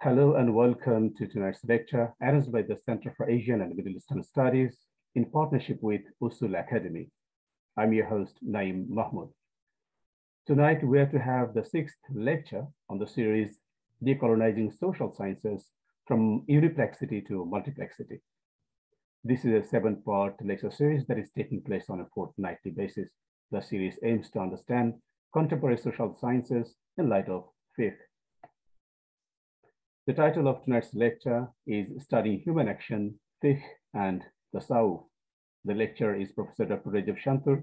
Hello and welcome to tonight's lecture, arranged by the Center for Asian and Middle Eastern Studies in partnership with Usul Academy. I'm your host, Naim Mahmoud. Tonight, we are to have the sixth lecture on the series, Decolonizing Social Sciences from Uniplexity to Multiplexity. This is a seven-part lecture series that is taking place on a fortnightly basis. The series aims to understand contemporary social sciences in light of fifth the title of tonight's lecture is Studying Human Action, Fiqh and the Tasawwuf. The lecturer is Professor Dr. Rajab Şentürk,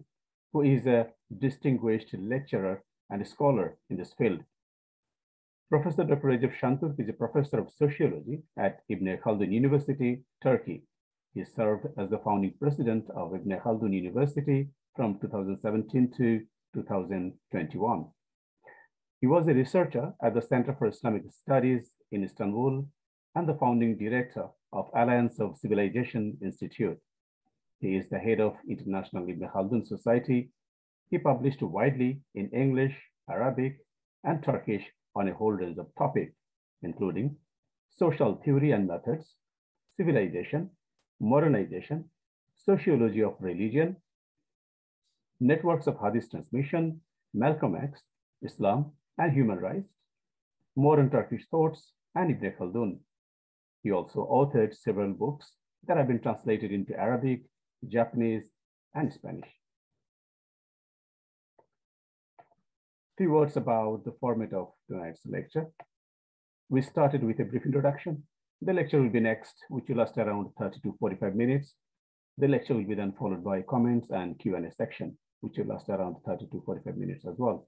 who is a distinguished lecturer and scholar in this field. Professor Dr. Rajab Şentürk is a professor of sociology at Ibn Khaldun University, Turkey. He served as the founding president of Ibn Khaldun University from 2017 to 2021. He was a researcher at the Center for Islamic Studies in Istanbul and the founding director of Alliance of Civilization Institute. He is the head of International Ibn Khaldun Society. He published widely in English, Arabic, and Turkish on a whole range of topics, including social theory and methods, civilization, modernization, sociology of religion, networks of hadith transmission, Malcolm X, Islam, and human rights, modern Turkish thoughts, and Ibn Khaldun. He also authored several books that have been translated into Arabic, Japanese, and Spanish. Few words about the format of tonight's lecture. We started with a brief introduction. The lecture will be next, which will last around 30 to 45 minutes. The lecture will be then followed by comments and Q&A section, which will last around 30 to 45 minutes as well.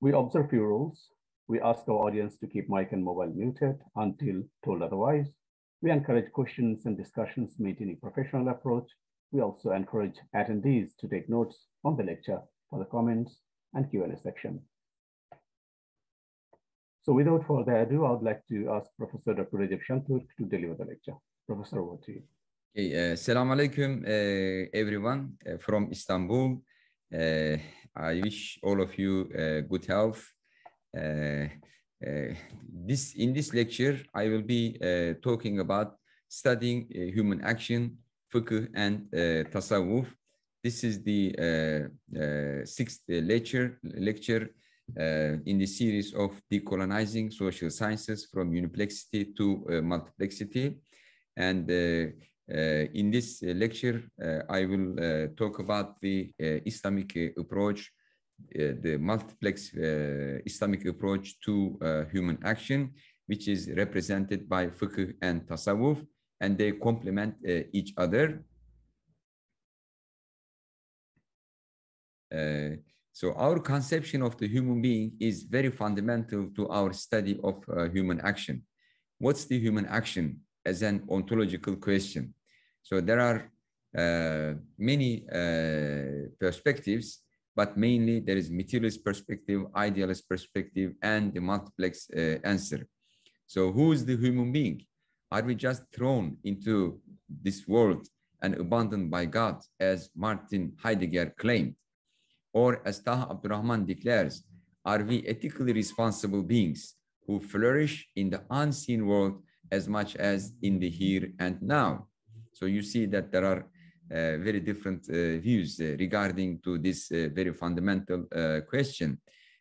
We observe few rules. We ask our audience to keep mic and mobile muted until told otherwise. We encourage questions and discussions maintaining professional approach. We also encourage attendees to take notes on the lecture for the comments and Q&A section. So without further ado, I would like to ask Professor Dr. Rajab Şentürk to deliver the lecture. Professor, over to you. Okay, uh, alaikum, uh, everyone uh, from Istanbul. Uh, I wish all of you uh, good health. Uh, uh, this in this lecture, I will be uh, talking about studying uh, human action, fiqh, and tasawwuf. This is the sixth lecture lecture in the series of decolonizing social sciences from uniplexity to multiplexity. And uh, Uh, in this uh, lecture, uh, I will uh, talk about the uh, Islamic approach, the multiplex Islamic approach to human action, which is represented by fiqh and tasawwuf, and they complement each other. So our conception of the human being is very fundamental to our study of uh, human action. What's the human action as an ontological question? So there are uh, many uh, perspectives, but mainly there is materialist perspective, idealist perspective, and the multiplex uh, answer. So who is the human being? Are we just thrown into this world and abandoned by God, as Martin Heidegger claimed? Or as Taha Abdurrahman declares, are we ethically responsible beings who flourish in the unseen world as much as in the here and now? So you see that there are uh, very different uh, views uh, regarding to this uh, very fundamental uh, question.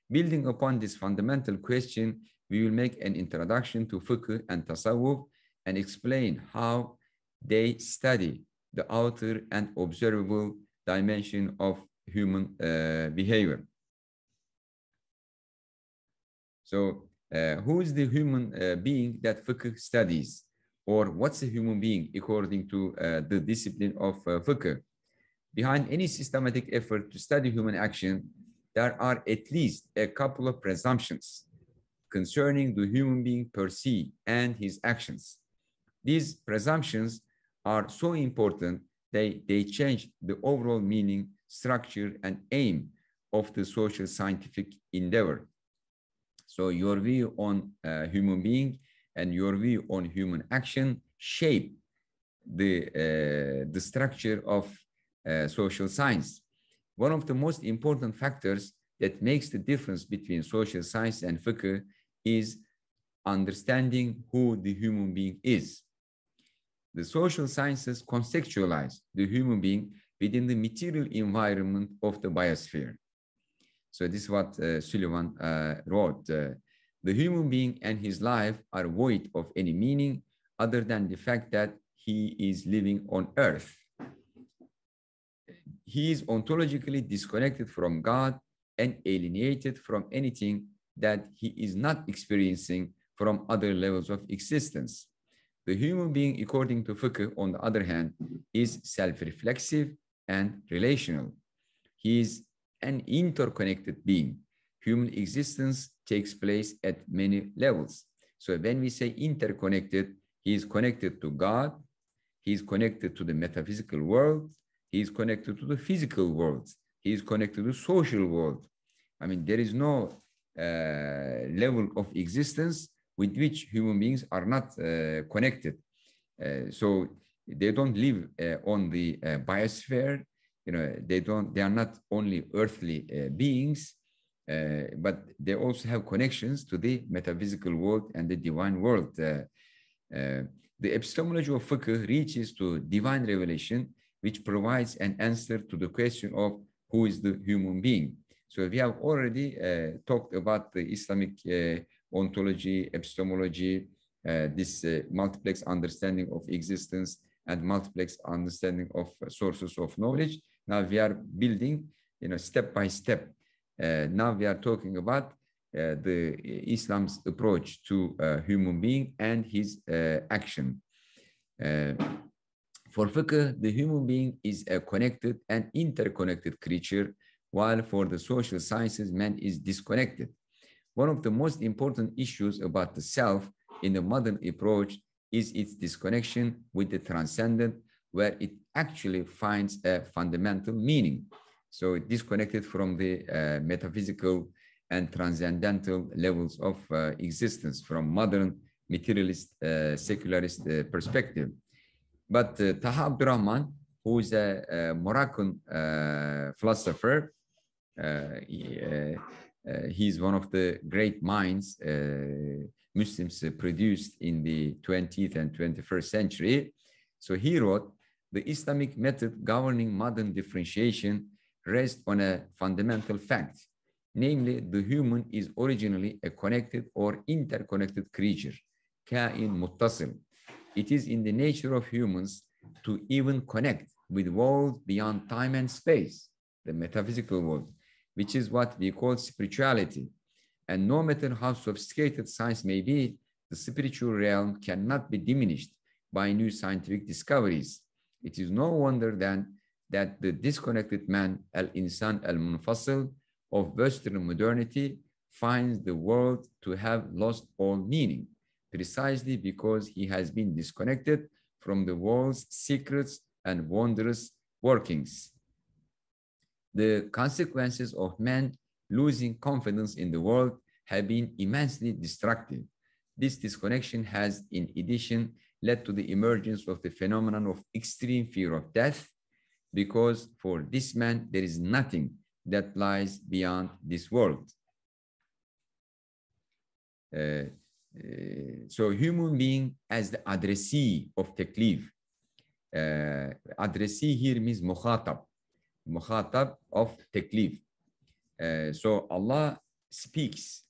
Building upon this fundamental question, we will make an introduction to fiqh and tasawwuf and explain how they study the outer and observable dimension of human uh, behavior. So who is the human being that fiqh studies? Or what's a human being according to uh, the discipline of uh. Behind any systematic effort to study human action, there are at least a couple of presumptions concerning the human being per se and his actions. These presumptions are so important they, they change the overall meaning, structure, and aim of the social scientific endeavor. So your view on uh, human being and your view on human action shape the, uh, the structure of uh, social science. One of the most important factors that makes the difference between social science and fiqh is understanding who the human being is. The social sciences conceptualize the human being within the material environment of the biosphere. So this is what uh, Sullivan uh, wrote. Uh, the human being and his life are void of any meaning other than the fact that he is living on earth. He is ontologically disconnected from God and alienated from anything that he is not experiencing from other levels of existence. The human being, according to fiqh, on the other hand, is self-reflexive and relational. He is an interconnected being. Human existence takes place at many levels. So when we say interconnected, he is connected to God, he is connected to the metaphysical world, he is connected to the physical world, he is connected to the social world. I mean, there is no uh, level of existence with which human beings are not uh, connected. Uh, so they don't live uh, on the uh, biosphere. You know, they don't. They are not only earthly uh, beings, but they also have connections to the metaphysical world and the divine world. the epistemology of fiqh reaches to divine revelation, which provides an answer to the question of who is the human being. So we have already uh, talked about the Islamic uh, ontology, epistemology, uh, this multiplex understanding of existence and multiplex understanding of sources of knowledge. Now we are building, you know, step by step. Now we are talking about uh, the Islam's approach to uh, human being and his uh, action. for fiqh, the human being is a connected and interconnected creature while for the social sciences, man is disconnected. One of the most important issues about the self in the modern approach is its disconnection with the transcendent, where it actually finds a fundamental meaning. So disconnected from the uh, metaphysical and transcendental levels of uh, existence from modern materialist, uh, secularist uh, perspective. But uh, Taha Abdurrahman, who is a, a Moroccan philosopher, he, he's one of the great minds Muslims produced in the 20th and 21st century. So he wrote, the Islamic method governing modern differentiation rests on a fundamental fact, namely the human is originally a connected or interconnected creature, kain muttasil. It is in the nature of humans to even connect with worlds beyond time and space, the metaphysical world, which is what we call spirituality. And no matter how sophisticated science may be, the spiritual realm cannot be diminished by new scientific discoveries. It is no wonder then that the disconnected man, al-insan al-munfasil of Western modernity, finds the world to have lost all meaning, precisely because he has been disconnected from the world's secrets and wondrous workings the consequences of man losing confidence in the world have been immensely destructive. This disconnection has, in addition, led to the emergence of the phenomenon of extreme fear of death, because for this man, there is nothing that lies beyond this world. Uh, uh, so human being as the addressee of taklif. Uh, addressee here means mukhatab mukhatab of taklif. Uh, so Allah speaks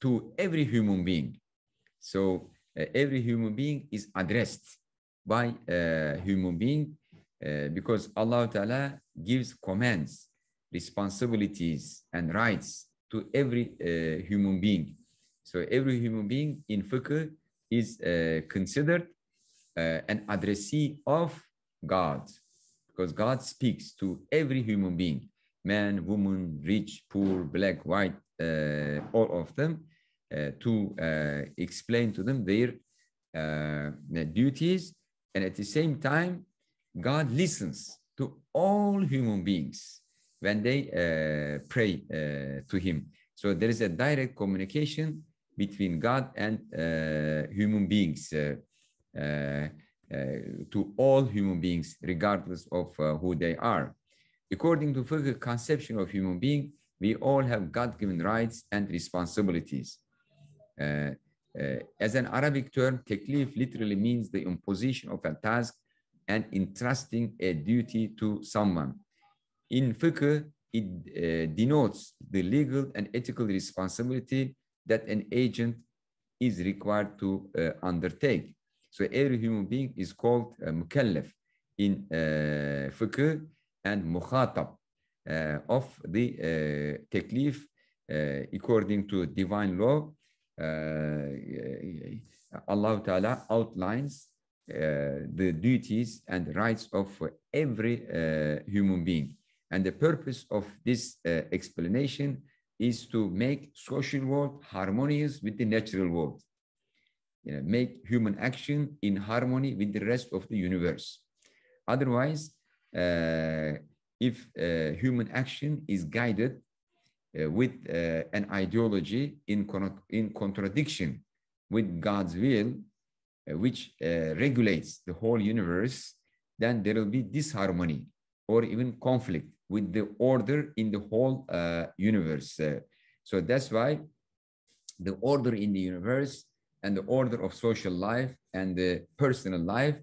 to every human being. So uh, every human being is addressed by a human being uh, because Allah Ta'ala gives commands, responsibilities, and rights to every uh, human being. So every human being in fiqh is uh, considered an addressee of God because God speaks to every human being, man, woman, rich, poor, black, white, all of them, to explain to them their duties. And at the same time, God listens to all human beings when they uh, pray uh, to him. So there is a direct communication between God and human beings. Uh, to all human beings, regardless of uh, who they are. According to fiqh conception of human being, we all have God-given rights and responsibilities. Uh, Uh, as an Arabic term, teklif literally means the imposition of a task and entrusting a duty to someone. In fiqh, it uh, denotes the legal and ethical responsibility that an agent is required to uh, undertake. So every human being is called uh, mukallaf in uh, fiqh and mukhatab uh, of the uh, teklif uh, according to divine law. Allah Ta'ala outlines the duties and rights of every uh, human being. And the purpose of this uh, explanation is to make social world harmonious with the natural world. You know, make human action in harmony with the rest of the universe. Otherwise, uh, if uh, human action is guided uh, with uh, an ideology in, con- in contradiction with God's will, uh, which uh, regulates the whole universe, then there will be disharmony or even conflict with the order in the whole uh, universe. Uh, so that's why the order in the universe and the order of social life and the personal life,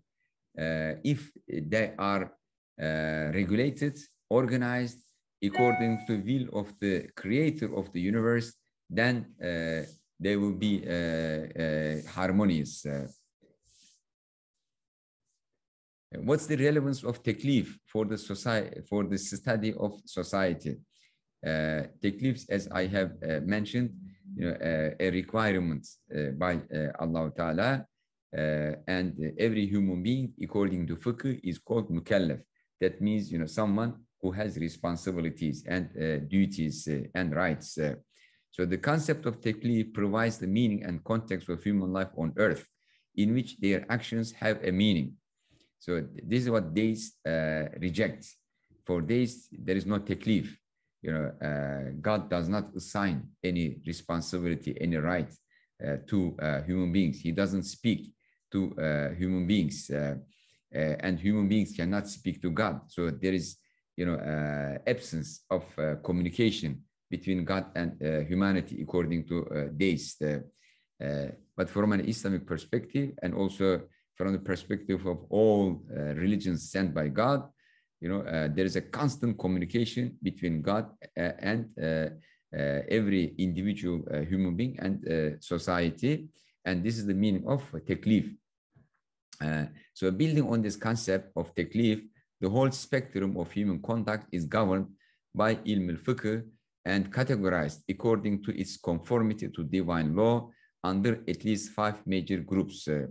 uh, if they are uh, regulated, organized according to the will of the creator of the universe, then uh, they will be uh, uh, harmonious. What's the relevance of teklif for the society, for the study of society? Uh, teklifs, as I have uh, mentioned, you know, uh, a requirement uh, by uh, Allah Ta'ala, uh, and every human being, according to fiqh, is called mukallaf. That means, you know, someone who has responsibilities and uh, duties uh, and rights. so the concept of teklif provides the meaning and context of human life on earth, in which their actions have a meaning. So this is what deist uh, reject. For deist, there is no teklif. You know, uh, God does not assign any responsibility, any right uh, to uh, human beings. He doesn't speak to uh, human beings, uh, and human beings cannot speak to God. So there is, you know, absence of communication between God and humanity, according to deist. But from an Islamic perspective, and also from the perspective of all uh, religions sent by God, you know, uh, there is a constant communication between God uh, and uh, uh, every individual human being and society. And this is the meaning of teklif. So building on this concept of teklif, the whole spectrum of human conduct is governed by ilm al-fiqh and categorized according to its conformity to divine law under at least five major groups. Uh,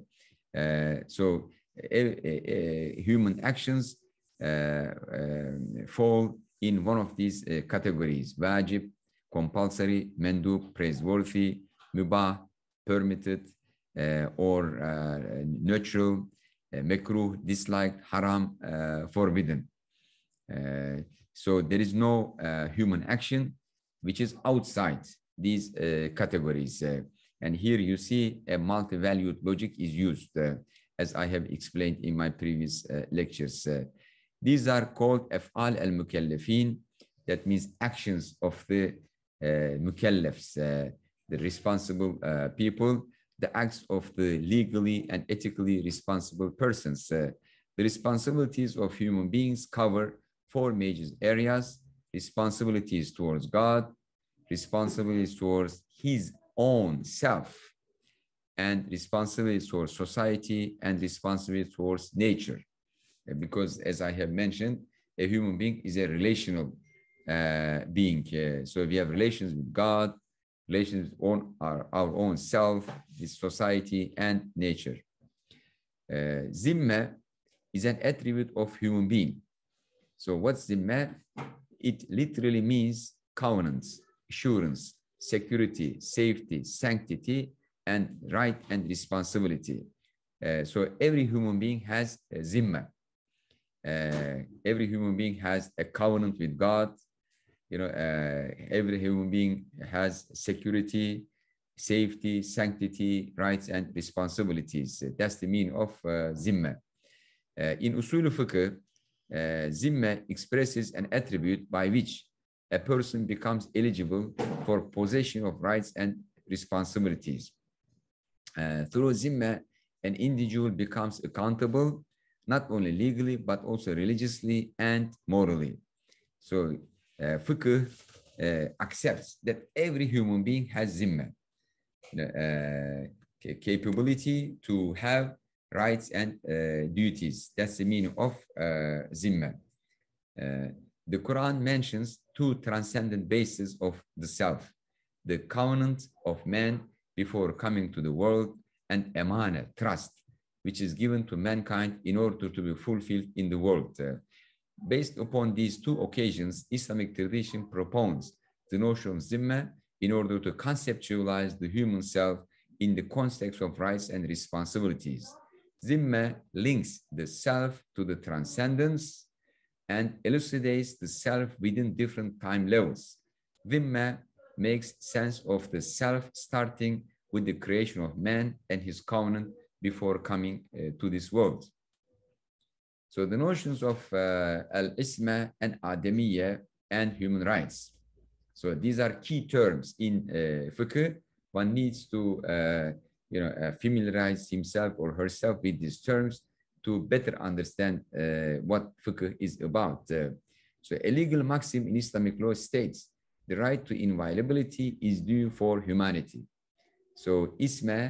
so uh, uh, human actions uh, um, fall in one of these uh, categories, wajib, compulsory, mendub, praiseworthy, mubah, permitted, or neutral, uh, makruh, disliked, haram, forbidden. So there is no human action which is outside these categories. And here you see a multi-valued logic is used, uh, as I have explained in my previous uh, lectures. Uh, these are called af'al al-mukallafin, that means actions of the uh, mukallafs, uh, the responsible uh, people, the acts of the legally and ethically responsible persons. The responsibilities of human beings cover four major areas, responsibilities towards God, responsibilities towards his own self, and responsibilities towards society, and responsibility towards nature. Uh, Because as I have mentioned, a human being is a relational uh, being. Uh, so we have relations with God, relations on our, our own self, with society, and nature. Uh, zimma is an attribute of human being. So what's zimma? It literally means covenants, assurance, security, safety, sanctity, and right and responsibility. Uh, so every human being has a zimma. Uh, every human being has a covenant with God. You know, uh, every human being has security, safety, sanctity, rights, and responsibilities. That's the meaning of uh, zimma. Uh, in usul fiqh, uh, zimma expresses an attribute by which a person becomes eligible for possession of rights and responsibilities. Uh, through zimma, an individual becomes accountable, not only legally, but also religiously and morally. So uh, uh, accepts that every human being has zimma, uh, capability to have rights and uh, duties. That's the meaning of uh, zimma. The Quran mentions two transcendent bases of the self, the covenant of man before coming to the world and amana, trust, which is given to mankind in order to be fulfilled in the world. Uh, based upon these two occasions, Islamic tradition propounds the notion of zimma in order to conceptualize the human self in the context of rights and responsibilities. Zimma links the self to the transcendence and elucidates the self within different time levels. Zimma makes sense of the self starting with the creation of man and his covenant before coming uh, to this world. So the notions of uh, al-isma and adamiyya and human rights. So these are key terms in uh, fiqh. One needs to uh, you know, uh, familiarize himself or herself with these terms to better understand uh, what fiqh is about. Uh, so a legal maxim in Islamic law states the right to inviolability is due for humanity. So isma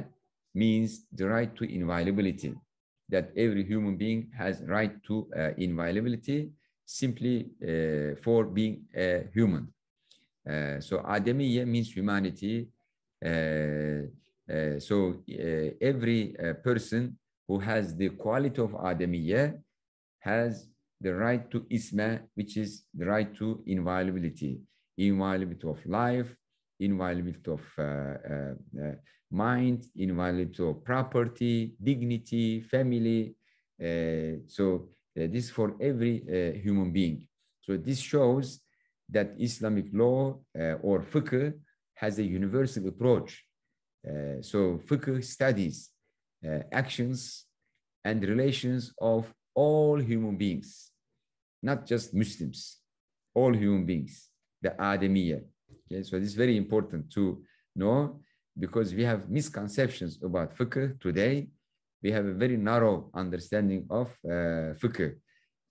means the right to inviolability, that every human being has right to uh, inviolability simply uh, for being a human. Uh, so adamiyya means humanity, uh, so every person who has the quality of Adamiyya has the right to isma, which is the right to inviolability, inviolability of life, inviolability of uh, uh, mind, inviolability of property, dignity, family. so this for every human being. So this shows that Islamic law or fiqh has a universal approach uh, so fiqh studies uh, actions and relations of all human beings, not just Muslims, all human beings, the Adamiyya. Okay, so this is very important to know because we have misconceptions about fiqh today. We have a very narrow understanding of uh, fiqh.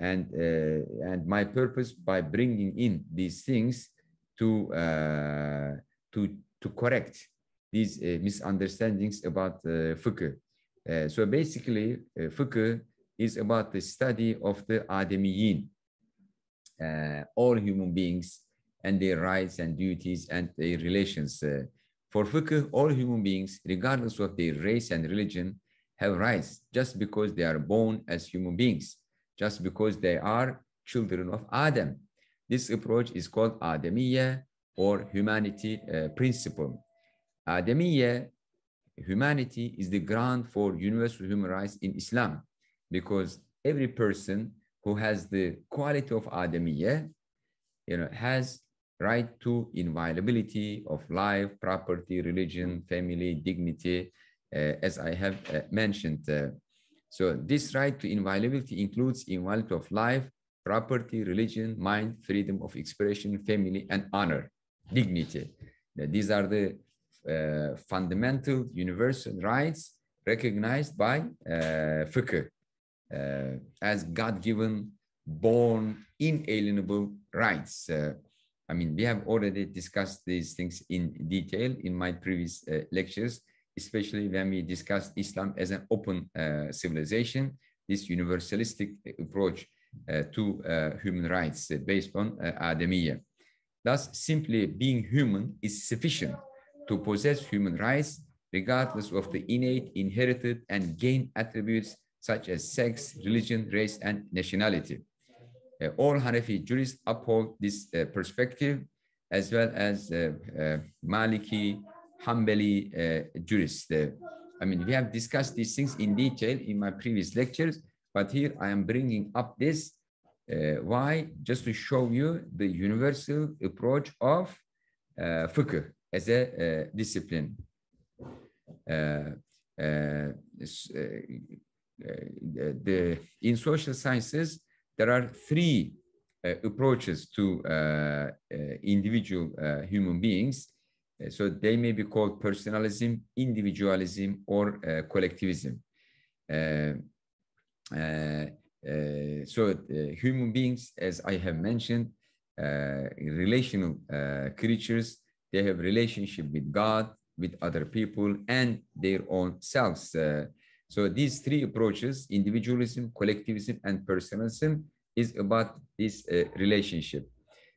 And, uh, and my purpose by bringing in these things to, uh, to, to correct these uh, misunderstandings about uh, fiqh. Uh, so basically, uh, is about the study of the Adamiyin, uh, all human beings and their rights and duties and their relations. Uh, for fiqh, all human beings, regardless of their race and religion, have rights just because they are born as human beings, just because they are children of Adam. This approach is called Adamiyya or humanity uh, principle. Adamiyya, humanity, is the ground for universal human rights in Islam because every person who has the quality of Adamiyya, you know, has right to inviolability of life, property, religion, family, dignity, uh, as I have uh, mentioned. Uh, so this right to inviolability includes inviolability of life, property, religion, mind, freedom of expression, family, and honor, dignity. These are the uh, fundamental universal rights recognized by uh, uh, as God-given, born, inalienable rights. Uh, I mean, we have already discussed these things in detail in my previous uh, lectures, especially when we discussed Islam as an open uh, civilization, this universalistic approach uh, to human rights based on Adamiyya. Thus, simply being human is sufficient to possess human rights regardless of the innate, inherited, and gained attributes such as sex, religion, race, and nationality. Uh, all Hanafi jurists uphold this uh, perspective, as well as uh, uh Maliki, Hanbali uh, jurists. Uh, I mean, we have discussed these things in detail in my previous lectures, but here I am bringing up this. why? Just to show you the universal approach of uh, fiqh as a uh, discipline. Uh, uh, the, in social sciences, there are three approaches to individual human beings. Uh, so they may be called personalism, individualism, or uh, collectivism. Uh, uh, uh, so human beings, as I have mentioned, relational creatures, they have relationship with God, with other people, and their own selves. so these three approaches, individualism, collectivism, and personalism, is about this relationship.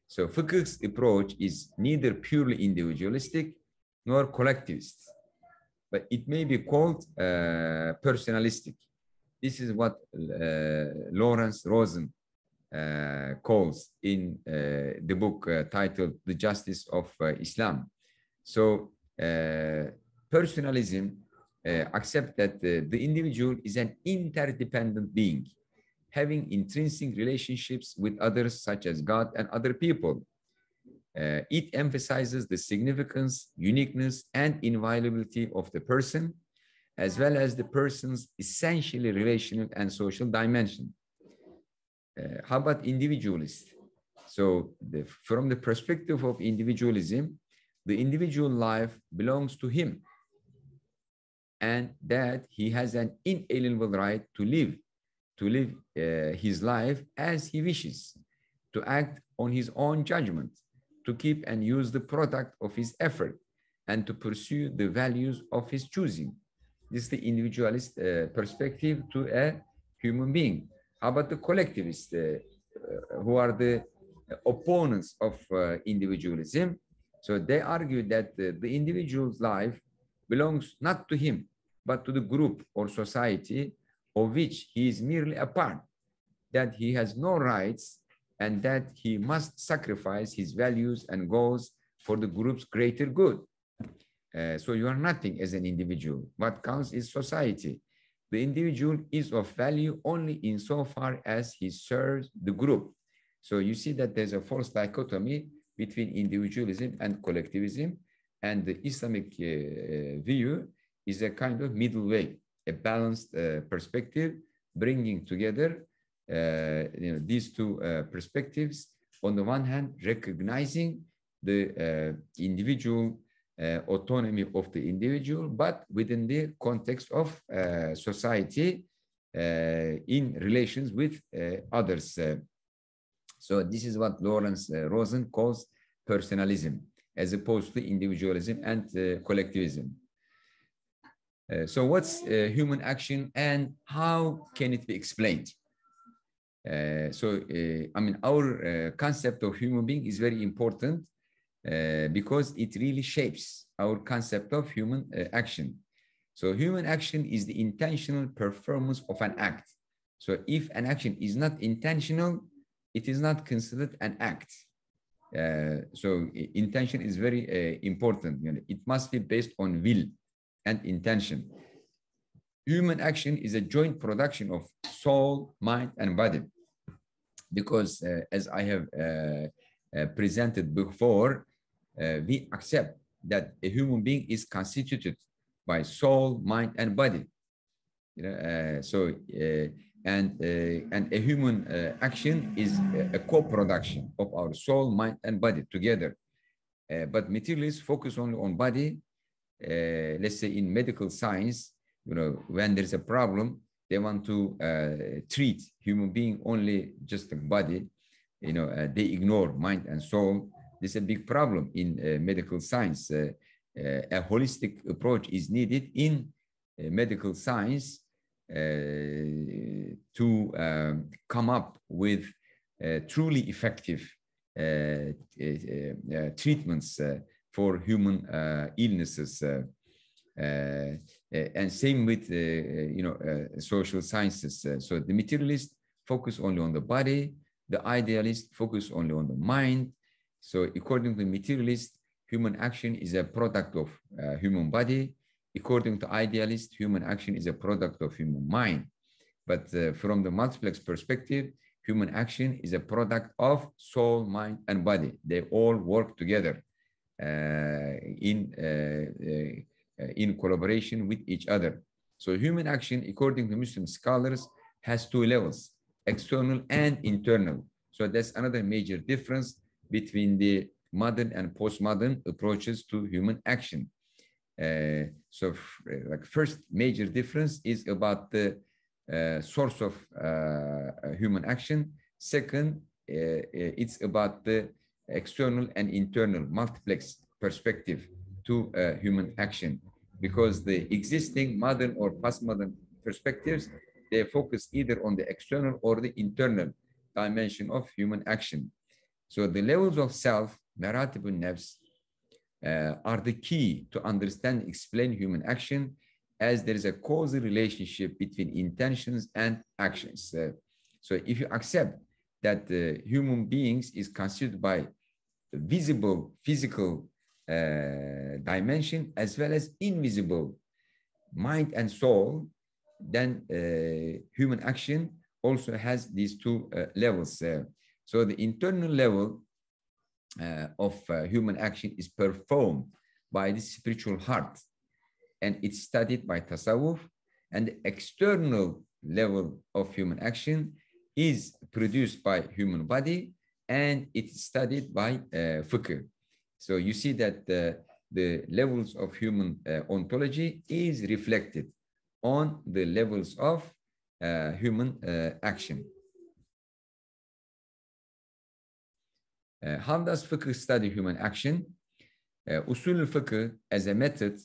So fiqh's approach is neither purely individualistic nor collectivist, but it may be called uh, personalistic. This is what uh, Lawrence Rosen uh, calls in uh, the book uh, titled The Justice of uh, Islam. So personalism accepts that the individual is an interdependent being having intrinsic relationships with others, such as God and other people. Uh, it emphasizes the significance, uniqueness, and inviolability of the person, as well as the person's essentially relational and social dimension. Uh, how about individualist? So the, from the perspective of individualism, the individual life belongs to him and that he has an inalienable right to live to live uh, his life as he wishes, to act on his own judgment, to keep and use the product of his effort, and to pursue the values of his choosing. This is the individualist uh, perspective to a human being. How about the collectivists, uh, uh who are the opponents of uh, individualism? So they argue that the individual's life belongs not to him, but to the group or society of which he is merely a part, that he has no rights and that he must sacrifice his values and goals for the group's greater good. Uh, so you are nothing as an individual. What counts is society. The individual is of value only insofar as he serves the group. So you see that there's a false dichotomy between individualism and collectivism, and the Islamic uh, view is a kind of middle way a balanced uh, perspective, bringing together uh, you know, these two uh, perspectives. On the one hand, recognizing the individual autonomy of the individual, but within the context of society in relations with others. So this is what Lawrence uh, Rosen calls personalism, as opposed to individualism and uh, collectivism. Uh, so what's uh, human action and how can it be explained? Uh, so, uh, I mean, our uh, concept of human being is very important because it really shapes our concept of human action. So human action is the intentional performance of an act. So if an action is not intentional, it is not considered an act. Uh, so intention is very uh, important. You know, it must be based on will and intention. Human action is a joint production of soul, mind, and body. Because uh, as I have uh, uh, presented before, uh, we accept that a human being is constituted by soul, mind, and body. You know, uh, so uh, and and a human action is a, co-production of our soul, mind, and body together. but materialists focus only on body uh, let's say in medical science, you know, when there's a problem, they want to uh, treat human being only just the body, you know, uh, they ignore mind and soul. This is a big problem in medical science. a holistic approach is needed in medical science uh, to um, come up with uh, truly effective uh, treatments for human uh, illnesses. Uh, uh, and same with you know social sciences. so the materialist focus only on the body, the idealist focus only on the mind. So according to materialist, human action is a product of uh, human body. According to idealist, human action is a product of human mind. But uh, from the multiplex perspective, human action is a product of soul, mind, and body. They all work together. Uh, in, uh, uh, in collaboration with each other. So human action, according to Muslim scholars, has two levels, external and internal. So that's another major difference between the modern and postmodern approaches to human action. Uh, so like first major difference is about the uh, source of uh, human action. Second, it's about the external and internal multiplex perspective to human action because the existing modern or postmodern perspectives, they focus either on the external or the internal dimension of human action. So the levels of self, maratib nafs, uh, are the key to understand explain human action as there is a causal relationship between intentions and actions. Uh, so if you accept that the human beings is considered by the visible physical uh, dimension as well as invisible mind and soul, then uh, human action also has these two uh, levels. So the internal level uh, of uh, human action is performed by the spiritual heart and it's studied by tasawwuf and the external level of human action is produced by human body and it's studied by uh, fiqh. So you see that the, the levels of human uh, ontology is reflected on the levels of uh, human uh, action. How does fiqh study human action? Uh, Usul al-fiqh as a method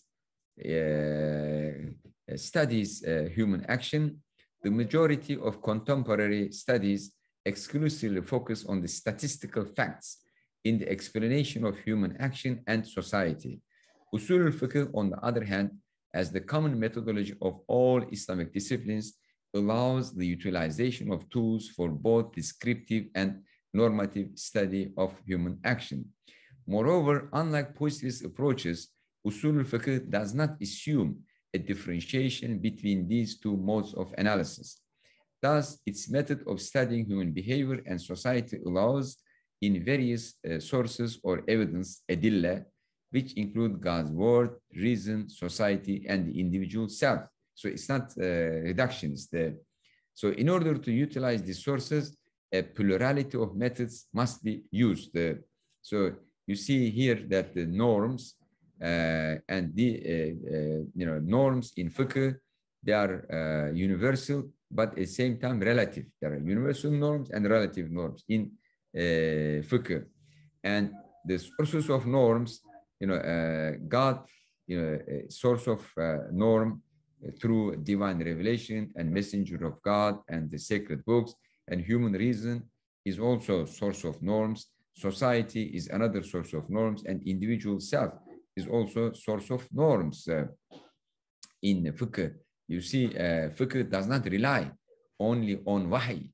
uh, studies uh, human action. The majority of contemporary studies exclusively focus on the statistical facts in the explanation of human action and society. Usul al-fiqh, on the other hand, as the common methodology of all Islamic disciplines, allows the utilization of tools for both descriptive and normative study of human action. Moreover, unlike positivist approaches, Usul al-Fiqh does not assume a differentiation between these two modes of analysis. Thus, its method of studying human behavior and society allows in various uh, sources or evidence, adilla, which include God's word, reason, society, and the individual self. So it's not uh, reductionist. So in order to utilize these sources, a plurality of methods must be used. Uh, so you see here that the norms uh, and the uh, uh, you know norms in fiqh they are universal but at the same time relative. There are universal norms and relative norms in fiqh, and the sources of norms, you know, God, you know, source of norm through divine revelation and messenger of God and the sacred books and human reason is also a source of norms. Society is another source of norms and individual self is also a source of norms. Uh, in fiqh, you see, uh, fiqh does not rely only on wahi,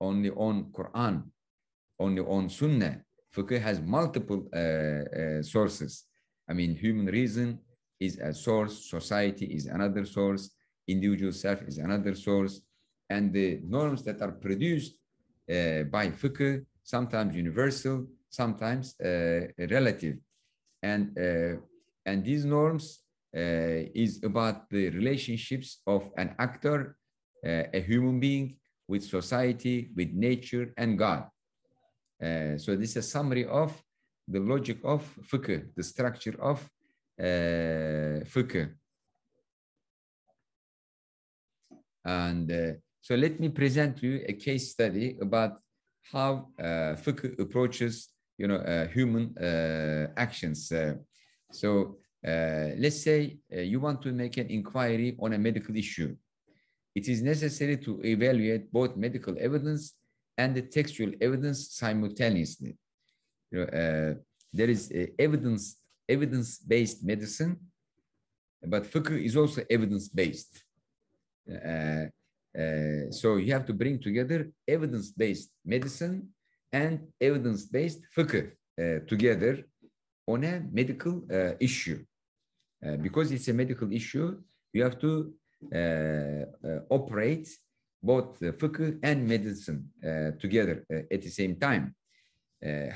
only on Quran, only on Sunnah. Fiqh has multiple uh, uh, sources. I mean, human reason is a source, society is another source, individual self is another source, and the norms that are produced uh, by fiqh, sometimes universal, sometimes uh, relative and uh, and these norms uh, is about the relationships of an actor, uh, a human being, with society, with nature, and God. Uh, so this is a summary of the logic of fiqh, the structure of uh, fiqh. And so let me present you a case study about how uh, fiqh approaches you know, uh, human uh, actions. Uh, so let's say you want to make an inquiry on a medical issue. It is necessary to evaluate both medical evidence and the textual evidence simultaneously. You know, there is evidence evidence-based medicine, but fiqh is also evidence-based. Uh, uh, so you have to bring together evidence-based medicine and evidence-based fiqh uh, together on a medical uh, issue. Uh, because it's a medical issue, you have to uh, operate both fiqh and medicine together at the same time.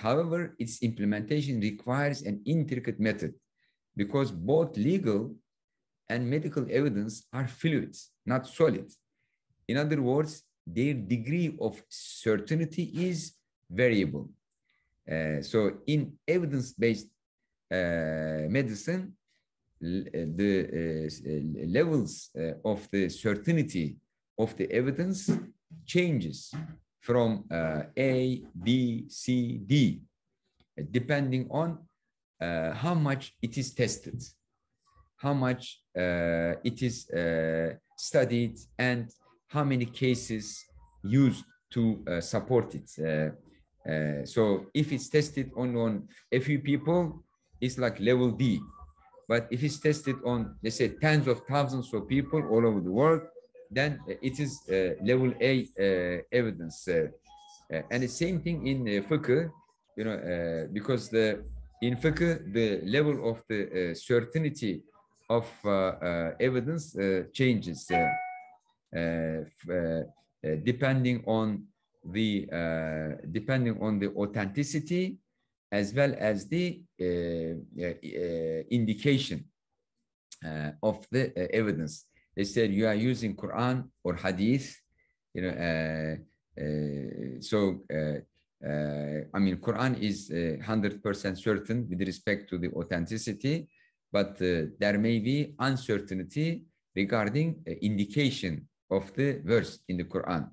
however, its implementation requires an intricate method because both legal and medical evidence are fluid, not solid. In other words, their degree of certainty is variable. Uh, so in evidence-based uh, medicine, the uh, levels uh, of the certainty of the evidence changes from uh, A, B, C, D, depending on how much it is tested, how much it is studied, and how many cases used to uh, support it. Uh, uh, so if it's tested on, on a few people, it's like level D. But if it's tested on, let's say, tens of thousands of people all over the world, then it is uh, level A uh, evidence. And the same thing in uh, you know, because the in fiqh, the level of the certainty of evidence changes Uh, uh, uh, depending on the depending on the authenticity as well as the uh, uh, indication uh, of the evidence. They said you are using Quran or Hadith, you know. so I mean, Quran is 100% certain with respect to the authenticity, but there may be uncertainty regarding indication of the verse in the Quran.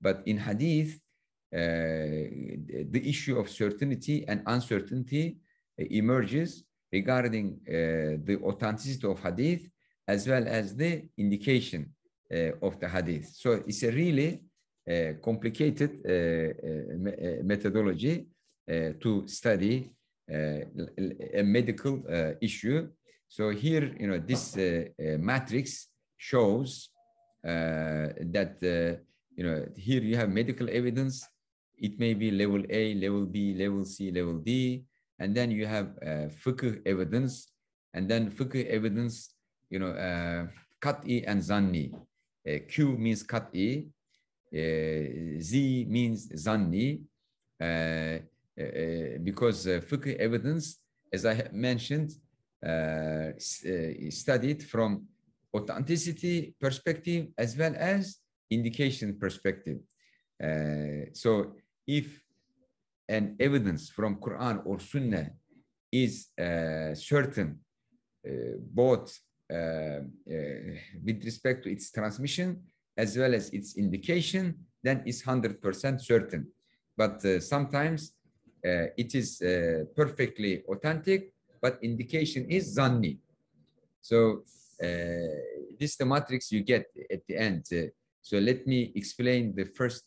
But in Hadith, uh, the issue of certainty and uncertainty uh, emerges regarding uh, the authenticity of hadith as well as the indication uh, of the hadith. So it's a really uh, complicated uh, methodology to study a medical issue. So here, you know, this matrix shows that you know here you have medical evidence. It may be level A, level B, level C, level D, and then you have uh, fiqh evidence, and then fiqh evidence, you know, uh, kat'i and zanni. Uh, Q means kat'i, uh, Z means zanni, uh, uh, uh because uh, fiqh evidence, as I mentioned, studied from authenticity perspective as well as indication perspective. so if an evidence from Quran or Sunnah is uh, certain, uh, both uh, uh, with respect to its transmission as well as its indication, then it's 100% certain. But uh, sometimes uh, it is perfectly authentic, but indication is zanni. So this is the matrix you get at the end. so let me explain the first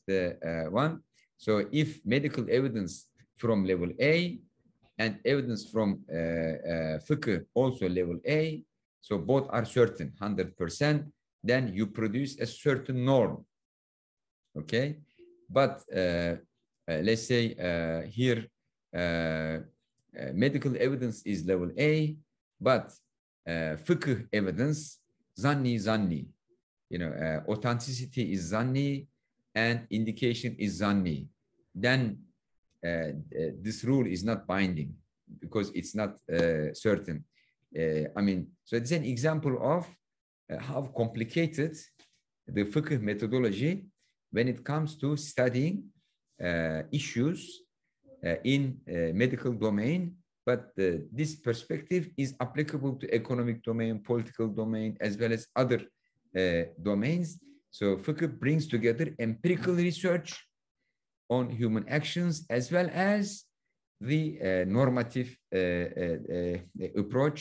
one. So if medical evidence from level A and evidence from uh, uh, also level A, so both are certain, 100%, then you produce a certain norm, okay? But uh, uh let's say uh, here, uh, medical evidence is level A, but Uh, fiqh evidence, zanni, zanni, you know, uh, authenticity is zanni, and indication is zanni, then uh, uh, this rule is not binding because it's not uh, certain. Uh, I mean, so it's an example of how complicated the fiqh methodology when it comes to studying issues in medical domain but uh, this perspective is applicable to economic domain, political domain, as well as other uh, domains. So fiqh brings together empirical research on human actions as well as the uh, normative uh, uh, uh approach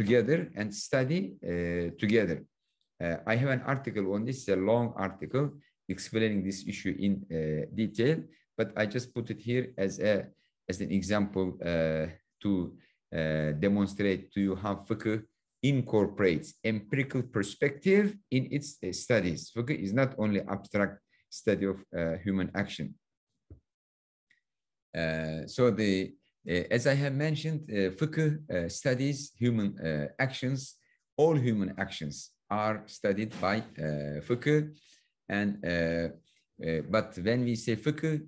together and study together. I have an article on this, a long article explaining this issue in detail, but I just put it here as a as an example uh, to uh, demonstrate to you how fiqh incorporates empirical perspective in its uh, studies. Fiqh is not only abstract study of uh, human action. Uh, so the uh, as I have mentioned, fiqh studies human actions. All human actions are studied by uh, fiqh. And but when we say fiqh,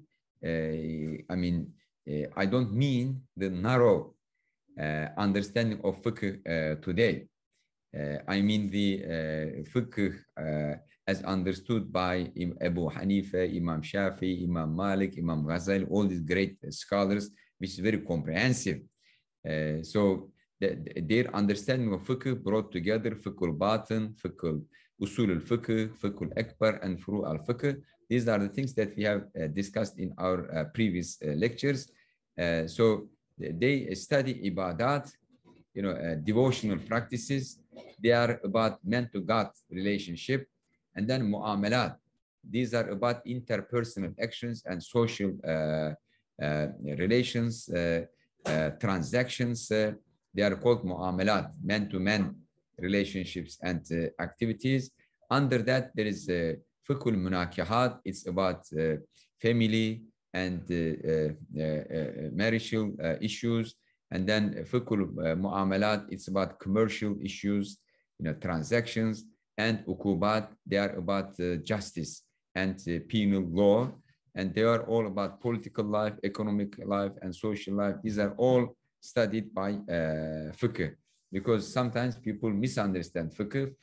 I mean Eh, I don't mean the narrow uh, understanding of fiqh uh, today. I mean the fiqh as understood by Abu Hanifa, Imam Shafi, Imam Malik, Imam Ghazali, all these great scholars, which is very comprehensive. So the, their understanding of fiqh brought together fiqh al-batin, fiqh al-usul al-fiqh, fiqh al-akbar, and furu al-fiqh. These are the things that we have uh, discussed in our uh, previous uh, lectures. So they study ibadat, you know, devotional practices. They are about man to God relationship, and then mu'amalat. These are about interpersonal actions and social relations, transactions. they are called mu'amalat, man-to-man relationships and activities. Under that, there is uh, fiqh al It's about uh, family and uh, uh, marital issues. And then fiqh al It's about commercial issues, you know, transactions. And ukubat, they are about justice and penal law. And they are all about political life, economic life, and social life. These are all studied by uh, because sometimes people misunderstand fiqh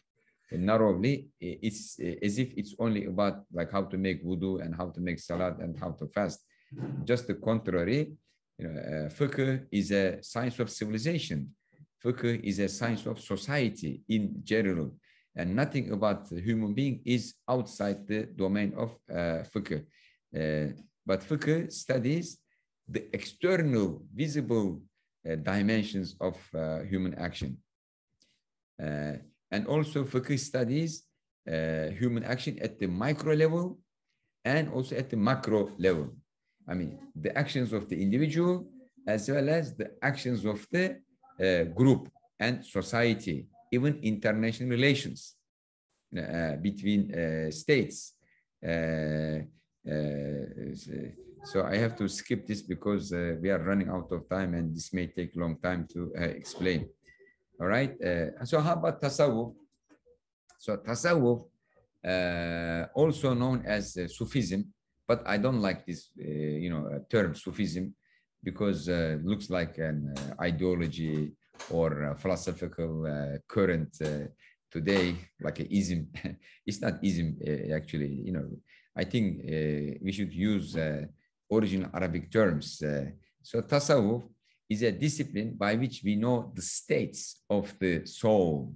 narrowly, it's as if it's only about like how to make wudu and how to make salat and how to fast. Just the contrary, you know, uh, fiqh is a science of civilization. Fiqh is a science of society in general, and nothing about human being is outside the domain of uh, fiqh. Uh, but fiqh studies the external, visible uh, dimensions of uh, human action. Uh, and also fiqh studies uh, human action at the micro level and also at the macro level. I mean, the actions of the individual as well as the actions of the uh, group and society, even international relations uh, between uh, states. Uh, uh, so I have to skip this because we are running out of time and this may take a long time to explain. All right. Uh, so how about tasawwuf? So tasawwuf, uh, also known as uh, Sufism, but I don't like this, uh, you know, uh, term Sufism because uh, it looks like an ideology or philosophical current today, like a ism. it's not ism actually. You know, I think we should use original Arabic terms. so tasawwuf is a discipline by which we know the states of the soul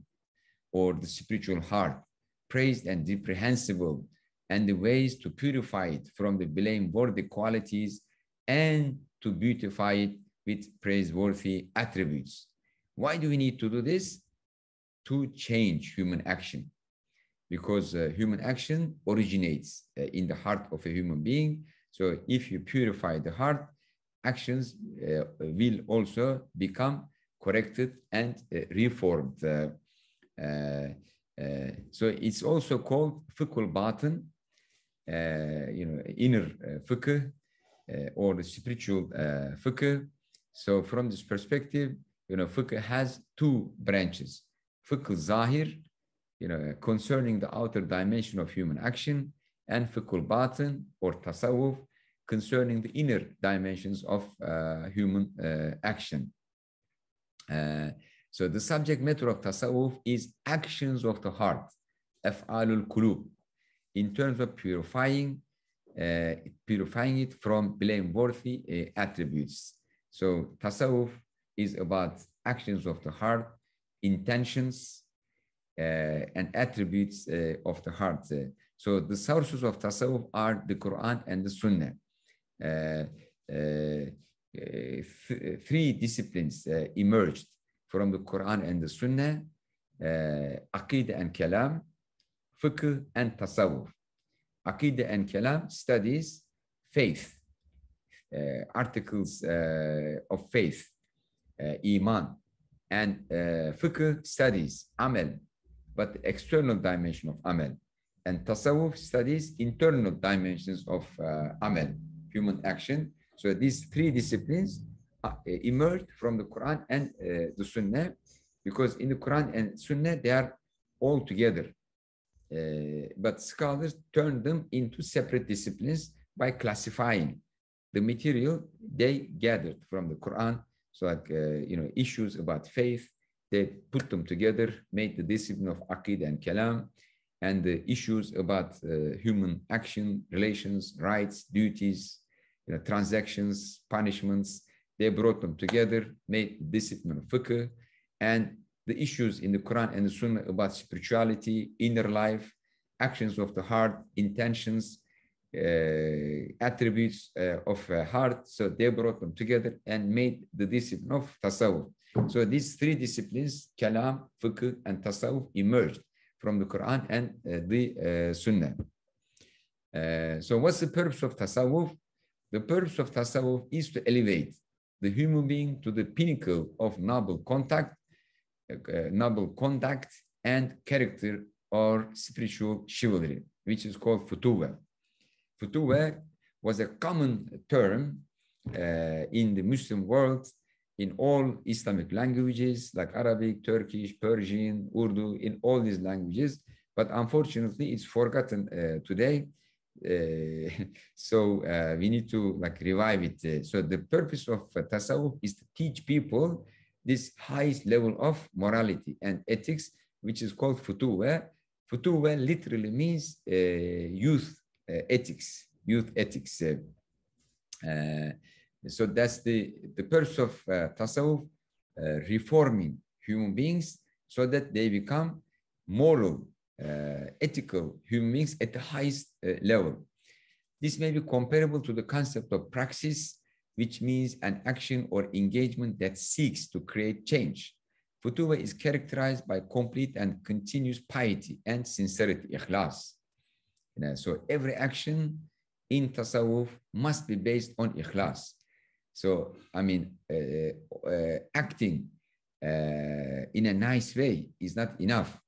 or the spiritual heart, praised and reprehensible, and the ways to purify it from the blameworthy qualities and to beautify it with praiseworthy attributes. Why do we need to do this? To change human action. Because uh, human action originates uh, in the heart of a human being. So if you purify the heart, actions uh, will also become corrected and uh, reformed. Uh, so it's also called fiqh al-batin, you know, inner fiqh or the spiritual fiqh. So from this perspective, you know, fiqh has two branches. Fiqh al-zahir, you know, concerning the outer dimension of human action, and fiqh al-batin or tasawwuf, concerning the inner dimensions of uh, human uh, action. Uh, so the subject matter of tasawwuf is actions of the heart, af'alul kulub, in terms of purifying, uh, purifying it from blameworthy uh, attributes. So tasawwuf is about actions of the heart, intentions, uh, and attributes of the heart. so the sources of tasawwuf are the Quran and the Sunnah. Uh, uh, th three disciplines uh, emerged from the Quran and the Sunnah, Aqidah and Kalam, Fiqh and Tasawwuf. Aqidah and Kalam studies faith, articles of faith, Iman, and uh, fiqh studies amal, but external dimension of amal, and tasawwuf studies internal dimensions of uh, amal human action. So these three disciplines uh, emerged from the Quran and uh, the Sunnah, because in the Quran and Sunnah, they are all together. Uh, but scholars turn them into separate disciplines by classifying the material they gathered from the Quran. So like, you know, issues about faith, they put them together, made the discipline of Aqidah and Kalam. and the issues about uh, human action, relations, rights, duties, you know, transactions, punishments. They brought them together, made discipline of fiqh, and the issues in the Quran and the Sunnah about spirituality, inner life, actions of the heart, intentions, uh, attributes uh, of a heart. So they brought them together and made the discipline of tasawwuf. So these three disciplines, kalam, fiqh, and tasawwuf, emerged from the Quran and uh, the uh, Sunnah. Uh, so what's the purpose of tasawwuf? The purpose of tasawwuf is to elevate the human being to the pinnacle of noble contact, uh, noble conduct and character or spiritual chivalry, which is called futuwa. Futuwa was a common term uh, in the Muslim world in all Islamic languages like Arabic, Turkish, Persian, Urdu, in all these languages. But unfortunately, it's forgotten uh, today. Uh, so uh, we need to like revive it. Uh, so the purpose of uh, tasawwuf is to teach people this highest level of morality and ethics, which is called futuwa. Futuwa literally means uh, youth ethics, youth ethics. So that's the, the purpose of uh, tasawwuf, uh, reforming human beings so that they become moral, uh, ethical human beings at the highest uh, level. This may be comparable to the concept of praxis, which means an action or engagement that seeks to create change. Futuwa is characterized by complete and continuous piety and sincerity, ikhlas. So every action in tasawwuf must be based on ikhlas. So, I mean, uh, uh, acting uh, in a nice way is not enough.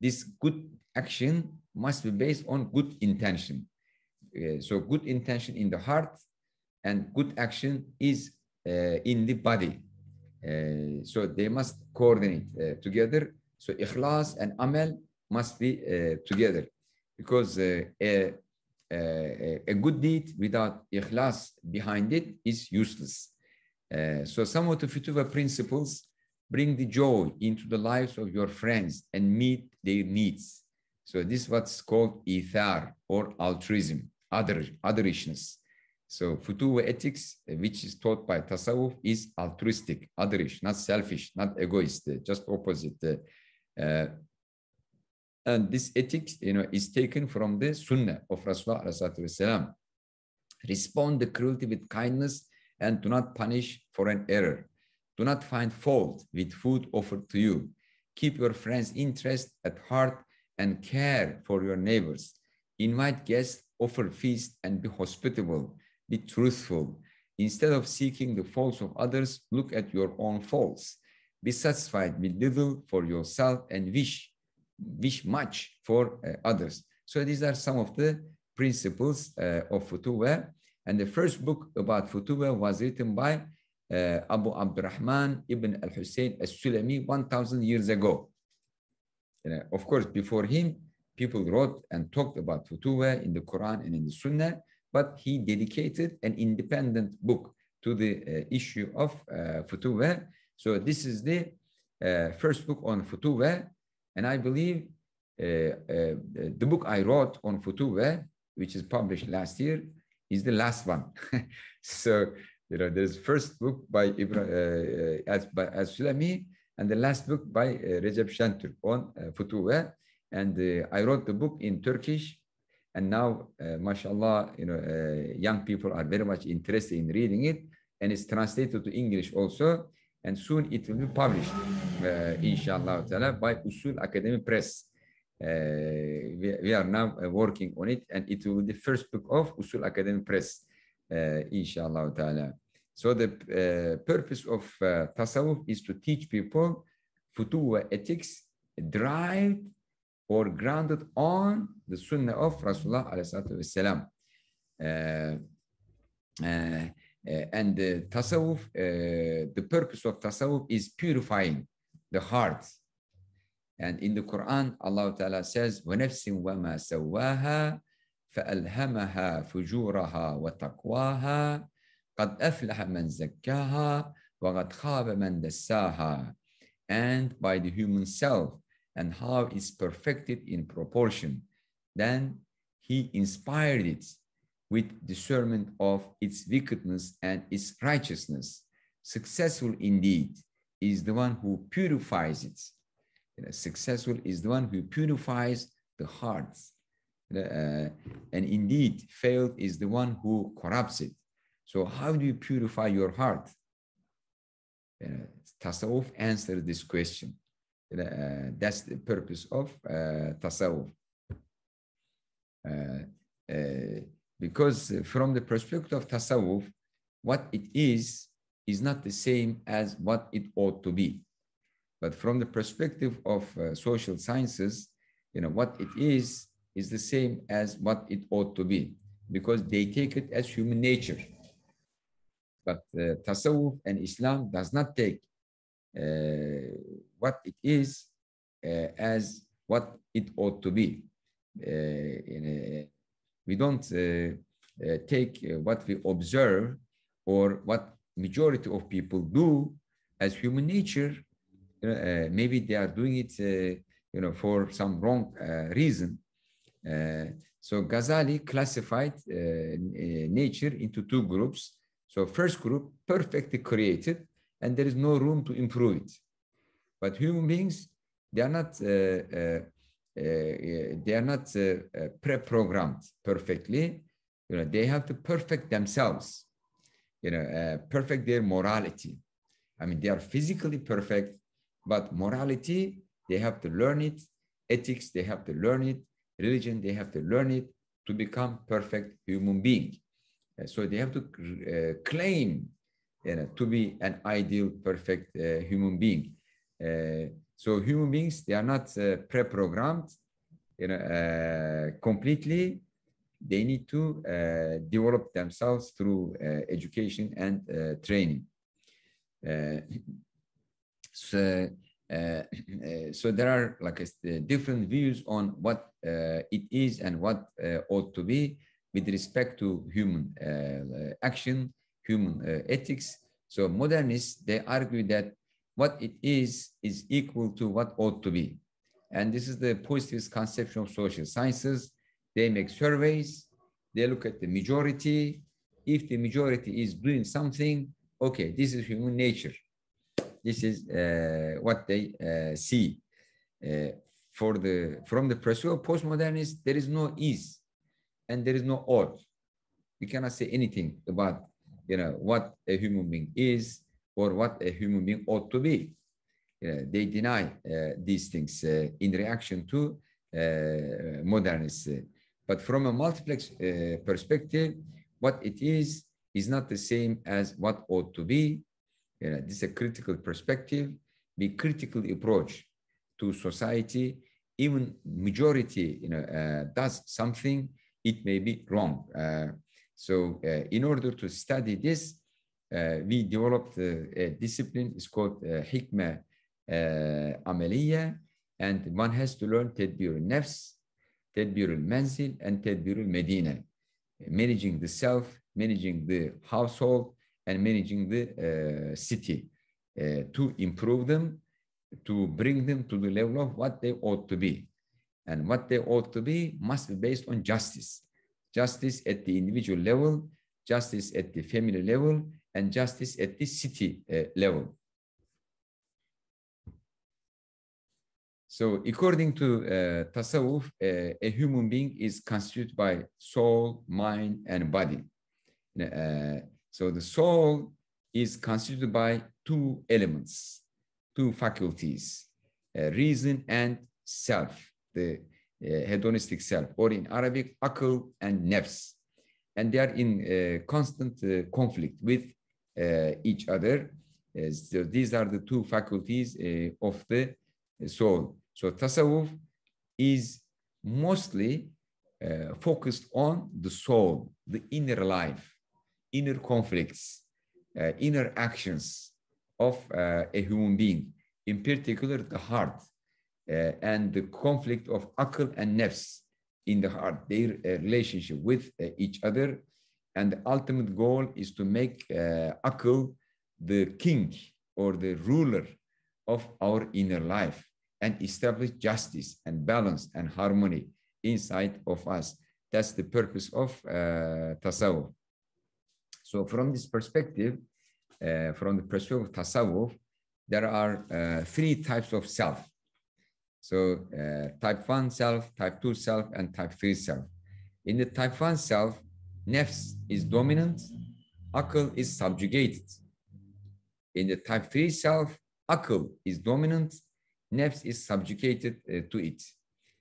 This good action must be based on good intention. Uh, so, good intention in the heart and good action is uh, in the body. Uh, so, they must coordinate together. So, ikhlas and amal must be together because a uh, a good deed without ikhlas behind it is useless. Uh, so some of the futuwa principles bring the joy into the lives of your friends and meet their needs. So this is what's called ithar or altruism, other, otherishness. So futuwa ethics, which is taught by tasawwuf, is altruistic, otherish, not selfish, not egoist, just opposite. Uh, and this ethics, you know, is taken from the Sunnah of Rasulullah Respond the cruelty with kindness and do not punish for an error. Do not find fault with food offered to you. Keep your friends' interest at heart and care for your neighbors. Invite guests, offer feast, and be hospitable. Be truthful. Instead of seeking the faults of others, look at your own faults. Be satisfied with little for yourself and wish wish much for uh, others. So these are some of the principles uh, of Futuwa. And the first book about Futuwa was written by Abu Abdurrahman ibn al-Hussein al-Sulami 1,000 years ago. of course, before him, people wrote and talked about Futuwa in the Quran and in the Sunnah, but he dedicated an independent book to the uh, issue of uh, Futuwa. So this is the uh, first book on Futuwa and I believe uh, uh, the book I wrote on Futuwa, which is published last year, is the last one. so, you know, there's first book by Ibrahim uh, as, by, as Sulami, and the last book by uh, Recep Şentürk on uh. And uh, I wrote the book in Turkish. And now, uh, mashallah, you know, uh, young people are very much interested in reading it. And it's translated to English also and soon it will be published, uh, inshallah by Usul Academy Press. Uh, we, we, are now working on it, and it will be the first book of Usul Academy Press, inshallah ta'ala. So the uh, purpose of uh, Tasawwuf is to teach people futuwa ethics derived or grounded on the Sunnah of Rasulullah alayhi salatu uh, uh, uh, and the tasawwuf, uh, the purpose of tasawwuf is purifying the heart. And in the Quran, Allah Ta'ala says, وَنَفْسٍ وَمَا سَوَّاهَا فألهمها فجورها وتقواها قد أفلح من زكاها وقد خاب من دساها and by the human self and how it's perfected in proportion. Then he inspired it with discernment of its wickedness and its righteousness. Successful indeed is the one who purifies it. Successful is the one who purifies the hearts uh, and indeed, failed is the one who corrupts it. So, how do you purify your heart? Uh, answers this question. Uh, that's the purpose of uh. Uh, uh, because from the perspective of Tasawwuf, what it is is not the same as what it ought to be. But from the perspective of uh, social sciences, you know, what it is is the same as what it ought to be because they take it as human nature. But uh, Tasawwuf and Islam does not take uh, what it is uh, as what it ought to be. Uh, we don't take what we observe or what majority of people do as human nature. maybe they are doing it, you know, for some wrong reason. Eh, so Ghazali classified eh, eh, nature into two groups. So first group, perfectly created, and there is no room to improve it. But human beings, they are not they are not pre-programmed perfectly. You know, they have to perfect themselves. You know, perfect their morality. I mean, they are physically perfect, but morality they have to learn it. Ethics they have to learn it. Religion they have to learn it to become perfect human being. so they have to claim you know, to be an ideal, perfect uh, human being. Uh, so human beings, they are not uh, pre-programmed, you know, completely. They need to develop themselves through education and training. so, uh, so there are like a, different views on what uh, it is and what uh, ought to be with respect to human action human uh, ethics. So modernists, they argue that what it is, is equal to what ought to be. And this is the positivist conception of social sciences. They make surveys, they look at the majority. If the majority is doing something, okay, this is human nature. This is uh, what they uh, see. Uh, for the from the perspective of postmodernists, there is no is and there is no ought. We cannot say anything about you know, what a human being is or what a human being ought to be. You know, they deny uh, these things uh, in reaction to uh, modernism. But from a multiplex uh, perspective, what it is is not the same as what ought to be. You know, this is a critical perspective. We critical approach to society. Even majority, you know, uh, does something, it may be wrong. Uh, so uh, in order to study this, uh, we developed a, discipline, it's called uh, Hikmah Amaliya, and one has to learn Tedbir al-Nafs, Tedbir al-Manzil, and Tedbir al-Medina, managing the self, managing the household, and managing the uh, city uh, to improve them, to bring them to the level of what they ought to be. And what they ought to be must be based on justice justice at the individual level, justice at the family level, and justice at the city uh, level. So according to uh, uh, a human being is constituted by soul, mind, and body. Uh, so the soul is constituted by two elements, two faculties, uh, reason and self, the uh, hedonistic self, or in Arabic, akıl and nefs. And they are in uh, constant conflict with each other. so these are the two faculties of the soul. So tasawwuf is mostly uh, focused on the soul, the inner life, inner conflicts, uh, inner actions of uh, a human being, in particular the heart. Uh, and the conflict of akal and nefs in the heart, their uh, relationship with uh, each other. And the ultimate goal is to make akal the king or the ruler of our inner life. and establish justice and balance and harmony inside of us. That's the purpose of uh. So from this perspective, uh, from the perspective of tasawwuf, there are uh, three types of self. So uh, type 1 self, type 2 self, and type 3 self. In the type 1 self, nafs is dominant, akal is subjugated. In the type 3 self, akal is dominant, nafs is subjugated uh, to it.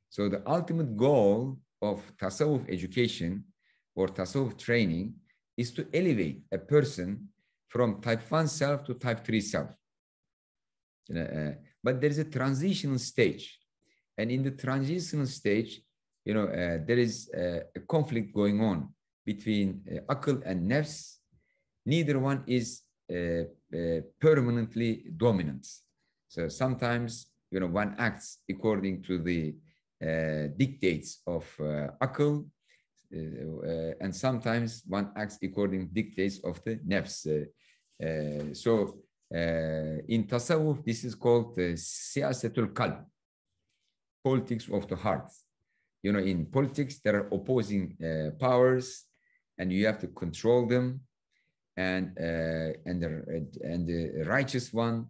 So the ultimate goal of tasawwuf education or tasawwuf training is to elevate a person from type 1 self to type 3 self. Uh, but there is a transitional stage. And in the transitional stage, you know, uh, there is uh, a conflict going on between uh, and nafs. Neither one is uh, uh, permanently dominant. So sometimes, you know, one acts according to the dictates of akal, and sometimes one acts according to dictates of the nafs. Eh, so eh, in tasawwuf, this is called uh, siyasatul qalb, politics of the heart. You know, in politics, there are opposing powers, and you have to control them. And and the and the righteous one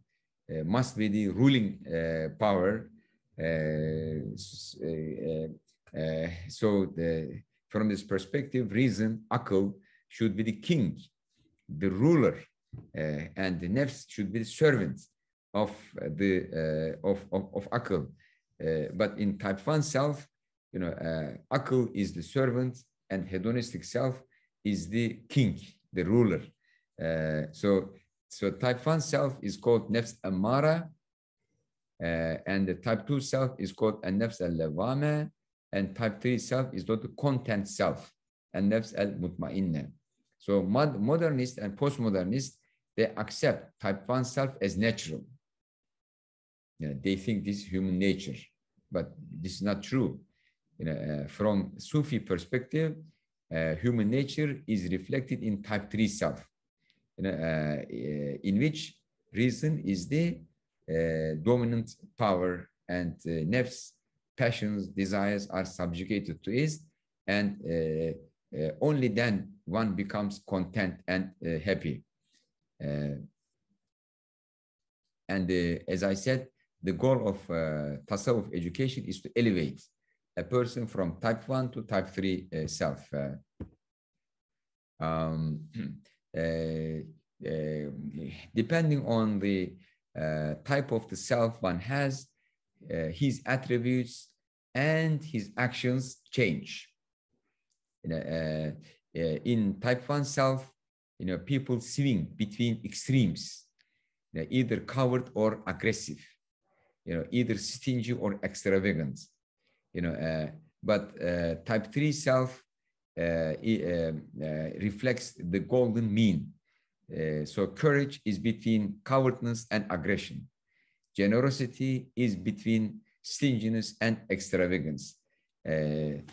must be the ruling power. So the, from this perspective, reason, akal, should be the king, the ruler, and the nafs should be the servant of the uh, of, of, of. Uh, but in type 1 self, you know, akal is the servant and hedonistic self is the king, the ruler. so, so type 1 self is called nafs amara, uh, and the type 2 self is called an-nafs al-lawama, and type 3 self is called the content self, and nafs al-mutma'inna. So mod modernist and postmodernist, they accept type 1 self as natural. You know, they think this is human nature, but this is not true. You know, uh, from Sufi perspective, uh, human nature is reflected in type 3 self, you know, uh, uh in which reason is the uh, dominant power and uh, nafs, passions, desires are subjugated to it, and only then one becomes content and happy. Uh, and uh, as I said, the goal of uh, tasawwuf education is to elevate a person from type 1 to type 3 uh, self. Uh, um, uh, depending on the type of the self one has, his attributes and his actions change. in type 1 self, you know, people swing between extremes, you know, either coward or aggressive, you know, either stingy or extravagant, you know, uh, but uh, type 3 self uh, uh, uh reflects the golden mean. Uh, so courage is between cowardness and aggression. Generosity is between stinginess and extravagance.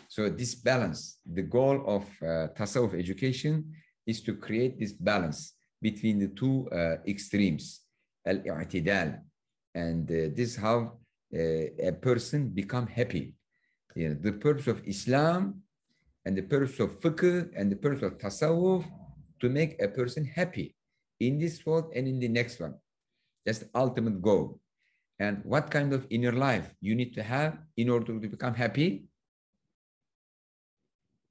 so this balance, the goal of uh, Tasawwuf education is to create this balance between the two uh, extremes, al-i'tidal. And uh, this is how uh, a person become happy. You know, the purpose of Islam and the purpose of fiqh and the purpose of tasawwuf to make a person happy in this world and in the next one. That's the ultimate goal. And what kind of inner life you need to have in order to become happy?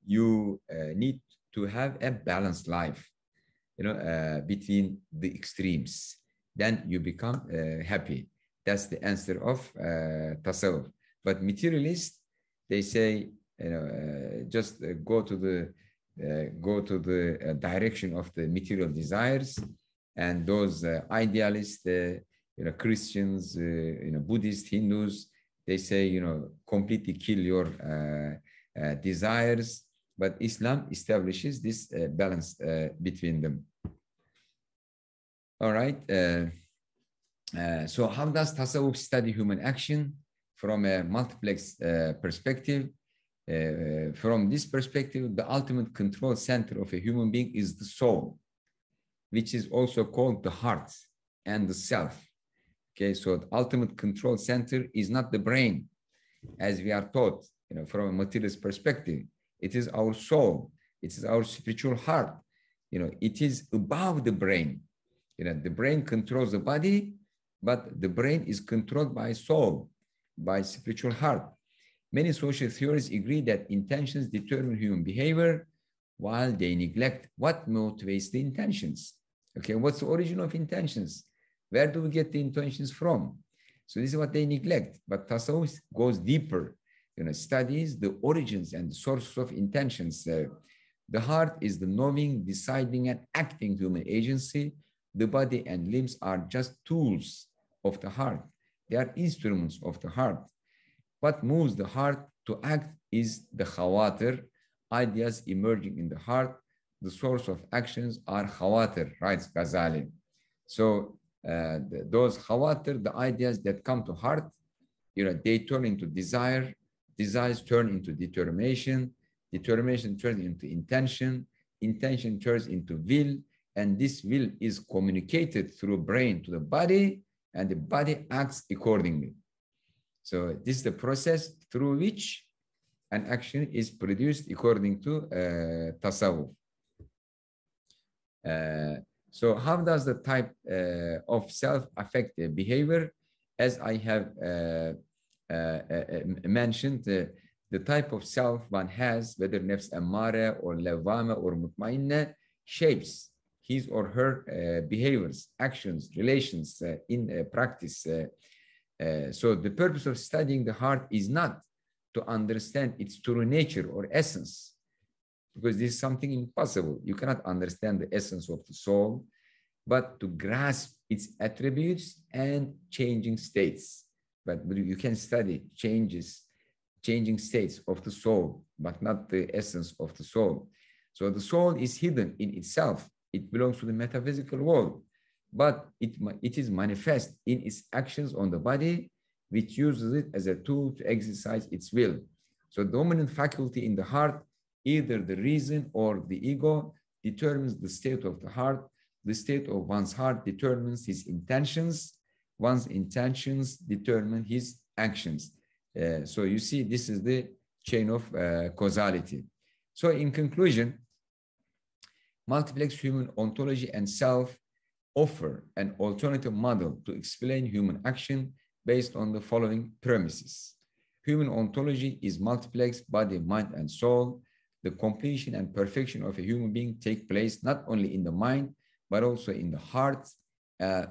You uh, need to have a balanced life, you know, uh, between the extremes. Then you become uh, happy. That's the answer of uh, tasawwuf. But materialists, they say, you know, uh, just uh, go to the uh, go to the direction of the material desires, and those idealists, you know, Christians, you know, Buddhists, Hindus, they say, you know, completely kill your desires but Islam establishes this uh, balance uh, between them. All right. Uh, uh so how does Tasawwuf study human action from a multiplex uh, perspective? From this perspective, the ultimate control center of a human being is the soul, which is also called the heart and the self. Okay, so the ultimate control center is not the brain, as we are taught, you know, from a materialist perspective. It is our soul. It is our spiritual heart. You know, it is above the brain. You know, the brain controls the body, but the brain is controlled by soul, by spiritual heart. Many social theories agree that intentions determine human behavior while they neglect what motivates the intentions. Okay, what's the origin of intentions? Where do we get the intentions from? So this is what they neglect. But Tasawwuf goes deeper, you know, studies the origins and the sources of intentions. Uh, the heart is the knowing, deciding, and acting human agency. The body and limbs are just tools of the heart. They are instruments of the heart. What moves the heart to act is the khawatir, ideas emerging in the heart. The source of actions are khawatir, writes Ghazali. So uh, the, those khawatir, the ideas that come to heart, you know, they turn into desire, desires turn into determination, determination turns into intention, intention turns into will, and this will is communicated through brain to the body, and the body acts accordingly. So this is the process through which an action is produced according to uh, tasawwuf. Uh, so how does the type uh, of self affect the behavior? As I have uh, Uh, uh, mentioned, the type of self one has, whether nafs ammara or lawama or mutmainna, shapes his or her uh, behaviors, actions, relations in practice. so the purpose of studying the heart is not to understand its true nature or essence, because this is something impossible. You cannot understand the essence of the soul, but to grasp its attributes and changing states. But you can study changes, changing states of the soul, but not the essence of the soul. So the soul is hidden in itself. It belongs to the metaphysical world, but it, it is manifest in its actions on the body, which uses it as a tool to exercise its will. So the dominant faculty in the heart, either the reason or the ego, determines the state of the heart. The state of one's heart determines his intentions. One's intentions determine his actions. Uh, so you see, this is the chain of uh, causality. So in conclusion, multiplex human ontology and self offer an alternative model to explain human action based on the following premises. Human ontology is multiplex body, mind, and soul. The completion and perfection of a human being take place not only in the mind, but also in the heart uh,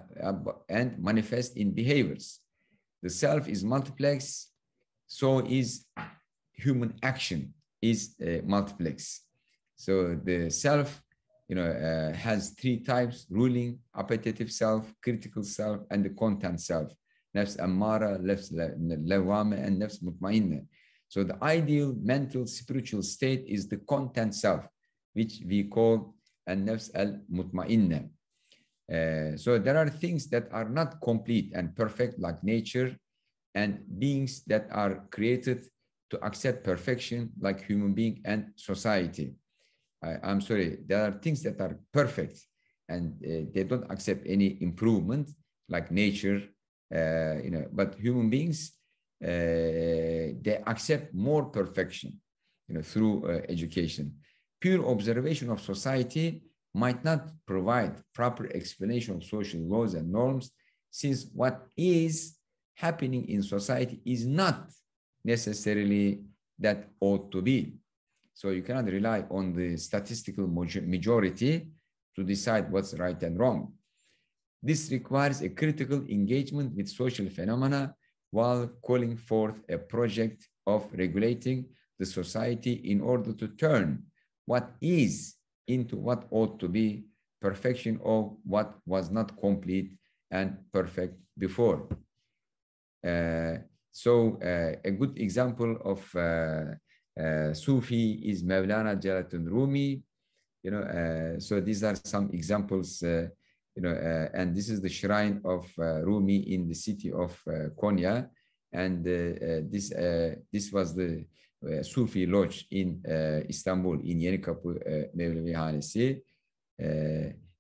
and manifest in behaviors. The self is multiplex, so is human action is uh, multiplex. So the self, you know, uh, has three types: ruling, appetitive self, critical self, and the content self. Nafs amara, nafs lawama, and nafs mutmainna. So the ideal mental spiritual state is the content self, which we call an-nafs al-mutmainna. Uh, so there are things that are not complete and perfect like nature and beings that are created to accept perfection like human being and society. I, am sorry, there are things that are perfect and uh, they don't accept any improvement like nature, uh, you know, but human beings, uh, they accept more perfection, you know, through uh, education. Pure observation of society might not provide proper explanation of social laws and norms, since what is happening in society is not necessarily that ought to be. So you cannot rely on the statistical majority to decide what's right and wrong. This requires a critical engagement with social phenomena while calling forth a project of regulating the society in order to turn what is into what ought to be perfection of what was not complete and perfect before. Uh, so uh, a good example of uh, uh Sufi is Mevlana Jalaluddin Rumi. You know, uh, so these are some examples. Uh, you know, and this is the shrine of Rumi in the city of Konya, and this this was the Sufi Lodge in Istanbul, in Yenikapı uh, Mevlevi Hanesi.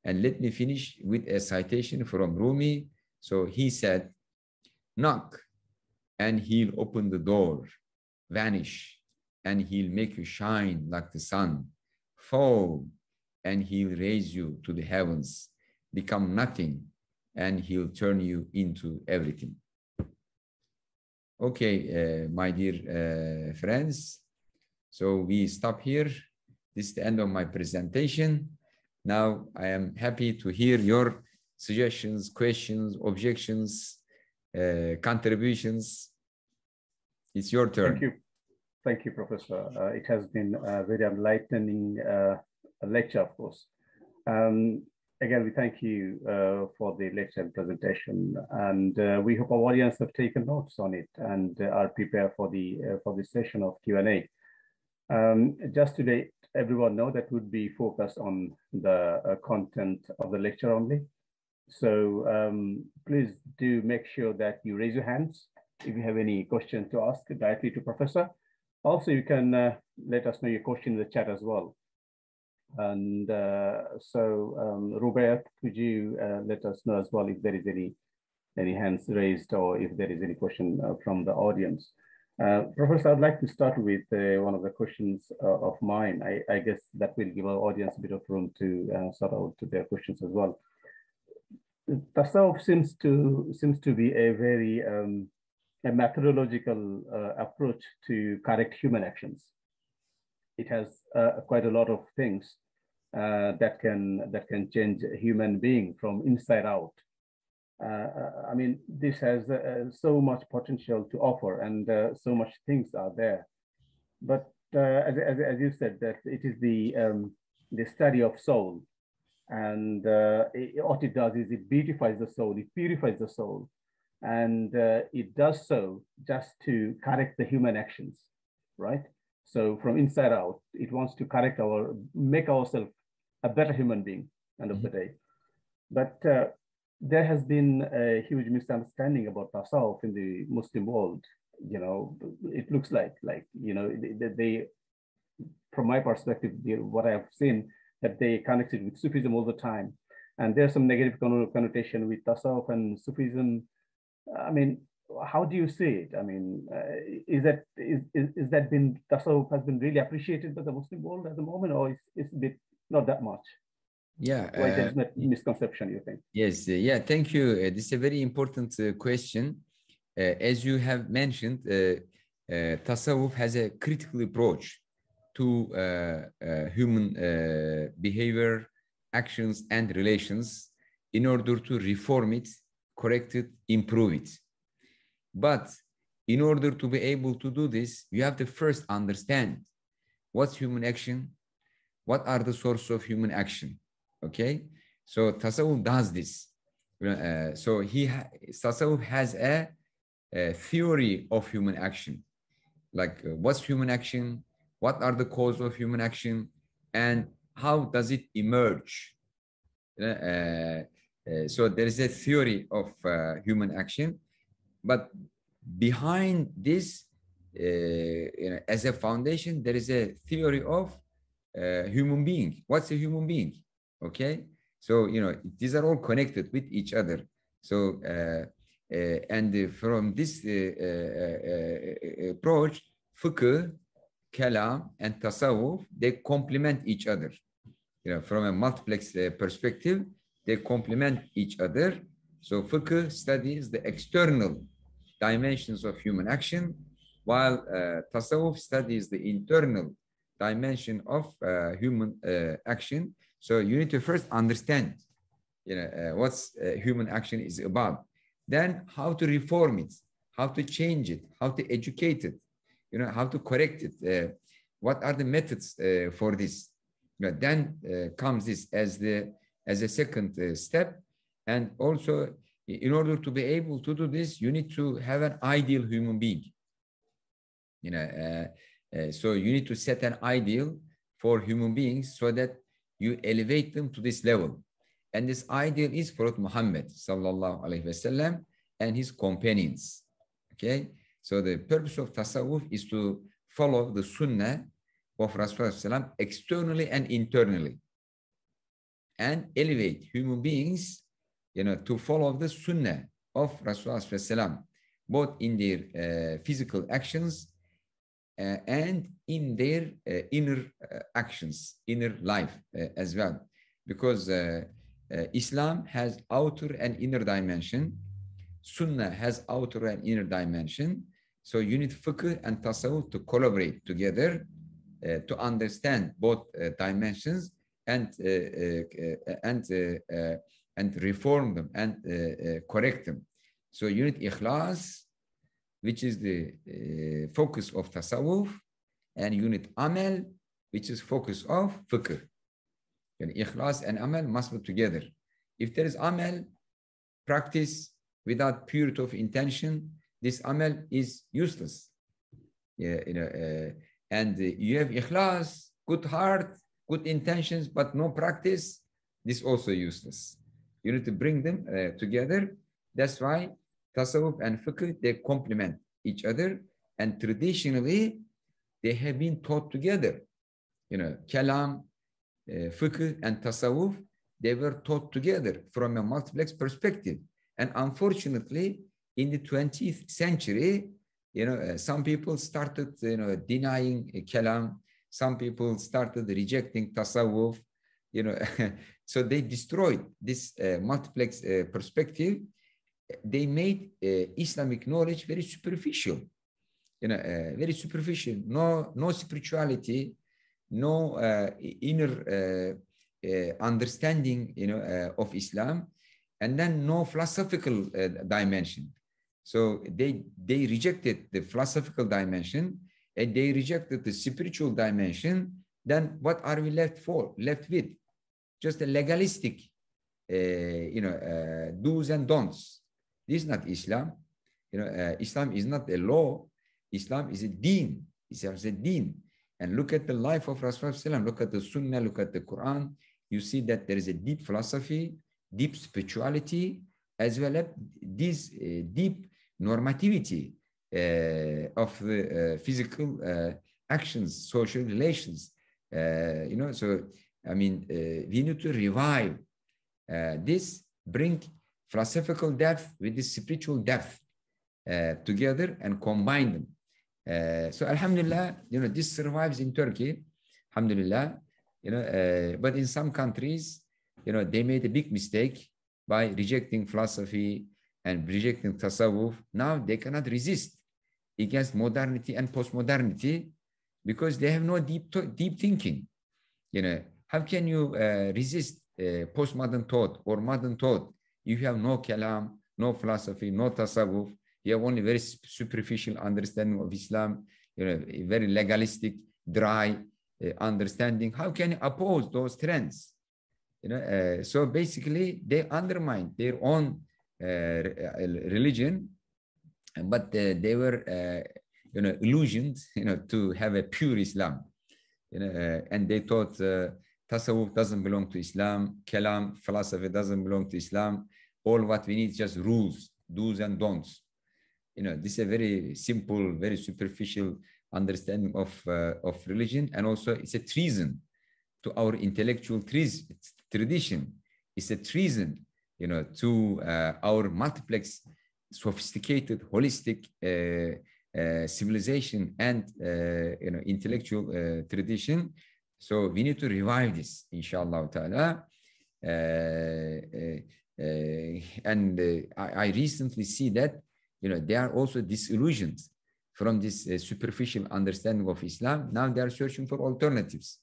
and let me finish with a citation from Rumi. So he said, knock and he'll open the door, vanish and he'll make you shine like the sun, fall and he'll raise you to the heavens, become nothing and he'll turn you into everything. Okay, uh, my dear uh, friends, so we stop here. This is the end of my presentation. Now I am happy to hear your suggestions, questions, objections, uh, contributions. It's your turn. Thank you. Thank you, Professor. Uh, it has been a very enlightening uh, lecture, of course. Um, again, we thank you uh, for the lecture and presentation, and uh, we hope our audience have taken notes on it and uh, are prepared for the uh, for the session of Q&A. Um, just let everyone know that would be focused on the uh, content of the lecture only. So um, please do make sure that you raise your hands if you have any question to ask directly to Professor. Also, you can uh, let us know your question in the chat as well. And uh, so, um, Robert, could you uh, let us know as well if there is any any hands raised or if there is any question uh, from the audience? Uh, Professor, I'd like to start with uh, one of the questions uh, of mine. I, I, guess that will give our audience a bit of room to sort out their questions as well. Tasawwuf seems to seems to be a very um, a methodological approach to correct human actions it has quite a lot of things uh, that can that can change a human being from inside out. Uh, I mean, this has uh, so much potential to offer, and uh, so much things are there. But uh, as, as, as, you said, that it is the um, the study of soul, and it, what it does is it beautifies the soul, it purifies the soul, and it does so just to correct the human actions, right? So from inside out, it wants to correct our, make ourselves a better human being, end of the day. But uh, there has been a huge misunderstanding about tasawwuf in the Muslim world. You know, it looks like, like you know, they, they from my perspective, what I have seen, that they connected with Sufism all the time. And there's some negative connotation with tasawwuf and Sufism. I mean, how do you see it? I mean, uh, is that is, is, is that been tasawwuf has been really appreciated by the Muslim world at the moment, or is it's a bit not that much? Yeah, why uh, there's misconception? You think? Yes, uh, yeah. Thank you. Uh, this is a very important uh, question. Uh, as you have mentioned, tasawwuf has a critical approach to human behavior, actions, and relations in order to reform it, correct it, improve it. But in order to be able to do this, you have to first understand what's human action, what are the sources of human action. Okay, so Tasawwuf does this. Uh, so he ha has a, a, theory of human action, like uh, what's human action, what are the causes of human action, and how does it emerge. Uh, uh so there is a theory of uh, human action but behind this, uh, you know, as a foundation, there is a theory of uh, human being. What's a human being? Okay, so you know these are all connected with each other. So uh, uh and from this uh, uh, approach, fiqh, kalam, and tasawwuf they complement each other. You know, from a multiplex perspective, they complement each other. So fiqh studies the external dimensions of human action, while uh, Tasawwuf studies the internal dimension of uh, human uh, action. So you need to first understand, you know, uh, what's uh, human action is about. Then how to reform it, how to change it, how to educate it, you know, how to correct it. Uh, what are the methods for this? You know, then comes this as the as a second step, and also in order to be able to do this, you need to have an ideal human being. You know, uh, uh, so you need to set an ideal for human beings so that you elevate them to this level. And this ideal is Prophet Muhammad sallallahu alaihi wasallam and his companions. Okay, so the purpose of tasawwuf is to follow the sunnah of Rasulullah externally and internally, and elevate human beings you know, to follow the sunnah of Rasulullah both in their uh, physical actions Uh, and in their uh, inner uh, actions, inner life uh, as well. Because uh, uh, Islam has outer and inner dimension, Sunnah has outer and inner dimension. So you need fiqh and tasawwuf to collaborate together uh, to understand both dimensions and and and reform them and correct them. So you need ikhlas, which is the uh, focus of tasawwuf, and unit amel, which is focus of fiqh. And ikhlas and amel must be together. If there is amel, practice without purity of intention, this amel is useless. Yeah, you know, uh, and you have ikhlas, good heart, good intentions, but no practice, this also useless. You need to bring them uh, together. That's why tasawwuf and fiqh, they complement each other. And traditionally, they have been taught together. You know, kalam, uh, and tasawwuf, they were taught together from a multiplex perspective. And unfortunately, in the 20th century, you know, uh, some people started, you know, denying uh, kalam. Some people started rejecting tasawwuf. You know, so they destroyed this uh, multiplex perspective they made uh, Islamic knowledge very superficial, you know, uh, very superficial. No, no spirituality, no uh, inner uh, uh, understanding, you know, uh, of Islam, and then no philosophical dimension. So they they rejected the philosophical dimension, and they rejected the spiritual dimension. Then what are we left for? Left with just a legalistic, you know, do's and don'ts this is not Islam. You know, uh, Islam is not a law. Islam is a deen. Islam is a deen. And look at the life of Rasulullah. Look at the Sunnah. Look at the Quran. You see that there is a deep philosophy, deep spirituality, as well as this uh, deep normativity uh, of the uh, physical uh, actions, social relations. Uh, you know, so I mean, we need to revive this, bring philosophical depth with the spiritual depth uh, together and combine them. Uh, so Alhamdulillah, you know, this survives in Turkey, Alhamdulillah, you know, uh, but in some countries, you know, they made a big mistake by rejecting philosophy and rejecting tasawwuf. Now they cannot resist against modernity and postmodernity because they have no deep, deep thinking. You know, how can you uh, resist uh, postmodern thought or modern thought you have no kalam, no philosophy, no tasawwuf. You have only very superficial understanding of Islam, you know, very legalistic, dry uh, understanding. How can you oppose those trends? You know, uh, so basically they undermine their own uh, religion, but uh, they were, uh, you know, illusions, you know, to have a pure Islam. You know, uh, and they thought tasawwuf doesn't belong to Islam, kalam, philosophy doesn't belong to Islam. All what we need is just rules, do's and don'ts. You know, this is a very simple, very superficial understanding of, uh, of religion. And also it's a treason to our intellectual tradition. It's a treason, you know, to uh, our multiplex, sophisticated, holistic uh, uh, civilization and uh, you know intellectual uh, tradition so we need to revive this, inshallah ta'ala. Uh, uh, uh, and I, I, recently see that, you know, they are also disillusioned from this superficial understanding of Islam. Now they are searching for alternatives.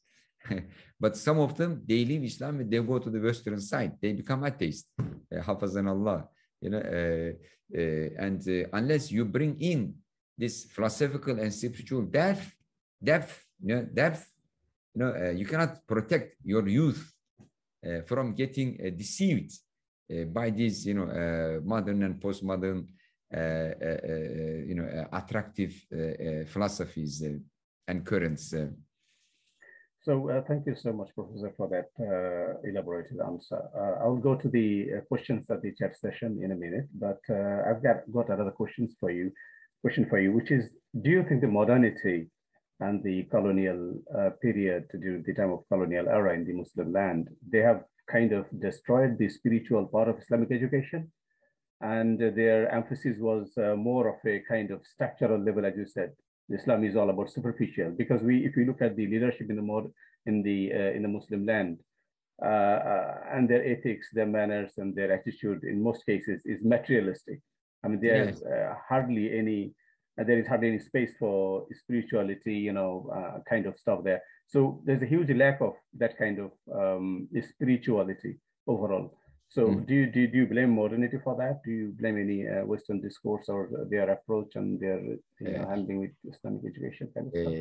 but some of them, they leave Islam and they go to the Western side. They become atheists. Hafazan Allah. You know, uh, uh, and uh, unless you bring in this philosophical and spiritual depth, depth, you know, depth you know, uh, you cannot protect your youth uh, from getting uh, deceived Uh, by these, you know, uh, modern and postmodern, uh, you know, attractive philosophies and currents. So uh, thank you so much, Professor, for that uh, elaborated answer. Uh, I'll go to the questions at the chat session in a minute, but I've got, got another questions for you, question for you, which is, do you think the modernity and the colonial uh, period during the time of colonial era in the Muslim land, they have kind of destroyed the spiritual part of Islamic education. And their emphasis was uh, more of a kind of structural level, as you said. Islam is all about superficial because we, if we look at the leadership in the more in the uh, in the Muslim land, uh, uh, and their ethics, their manners, and their attitude in most cases is materialistic. I mean, there's yes. hardly any there is hardly any space for spirituality, you know, uh, kind of stuff there. So there's a huge lack of that kind of um, spirituality overall. So mm. do, you, do, do you blame modernity for that? Do you blame any uh, Western discourse or their approach and their you know, handling with Islamic education kind of stuff?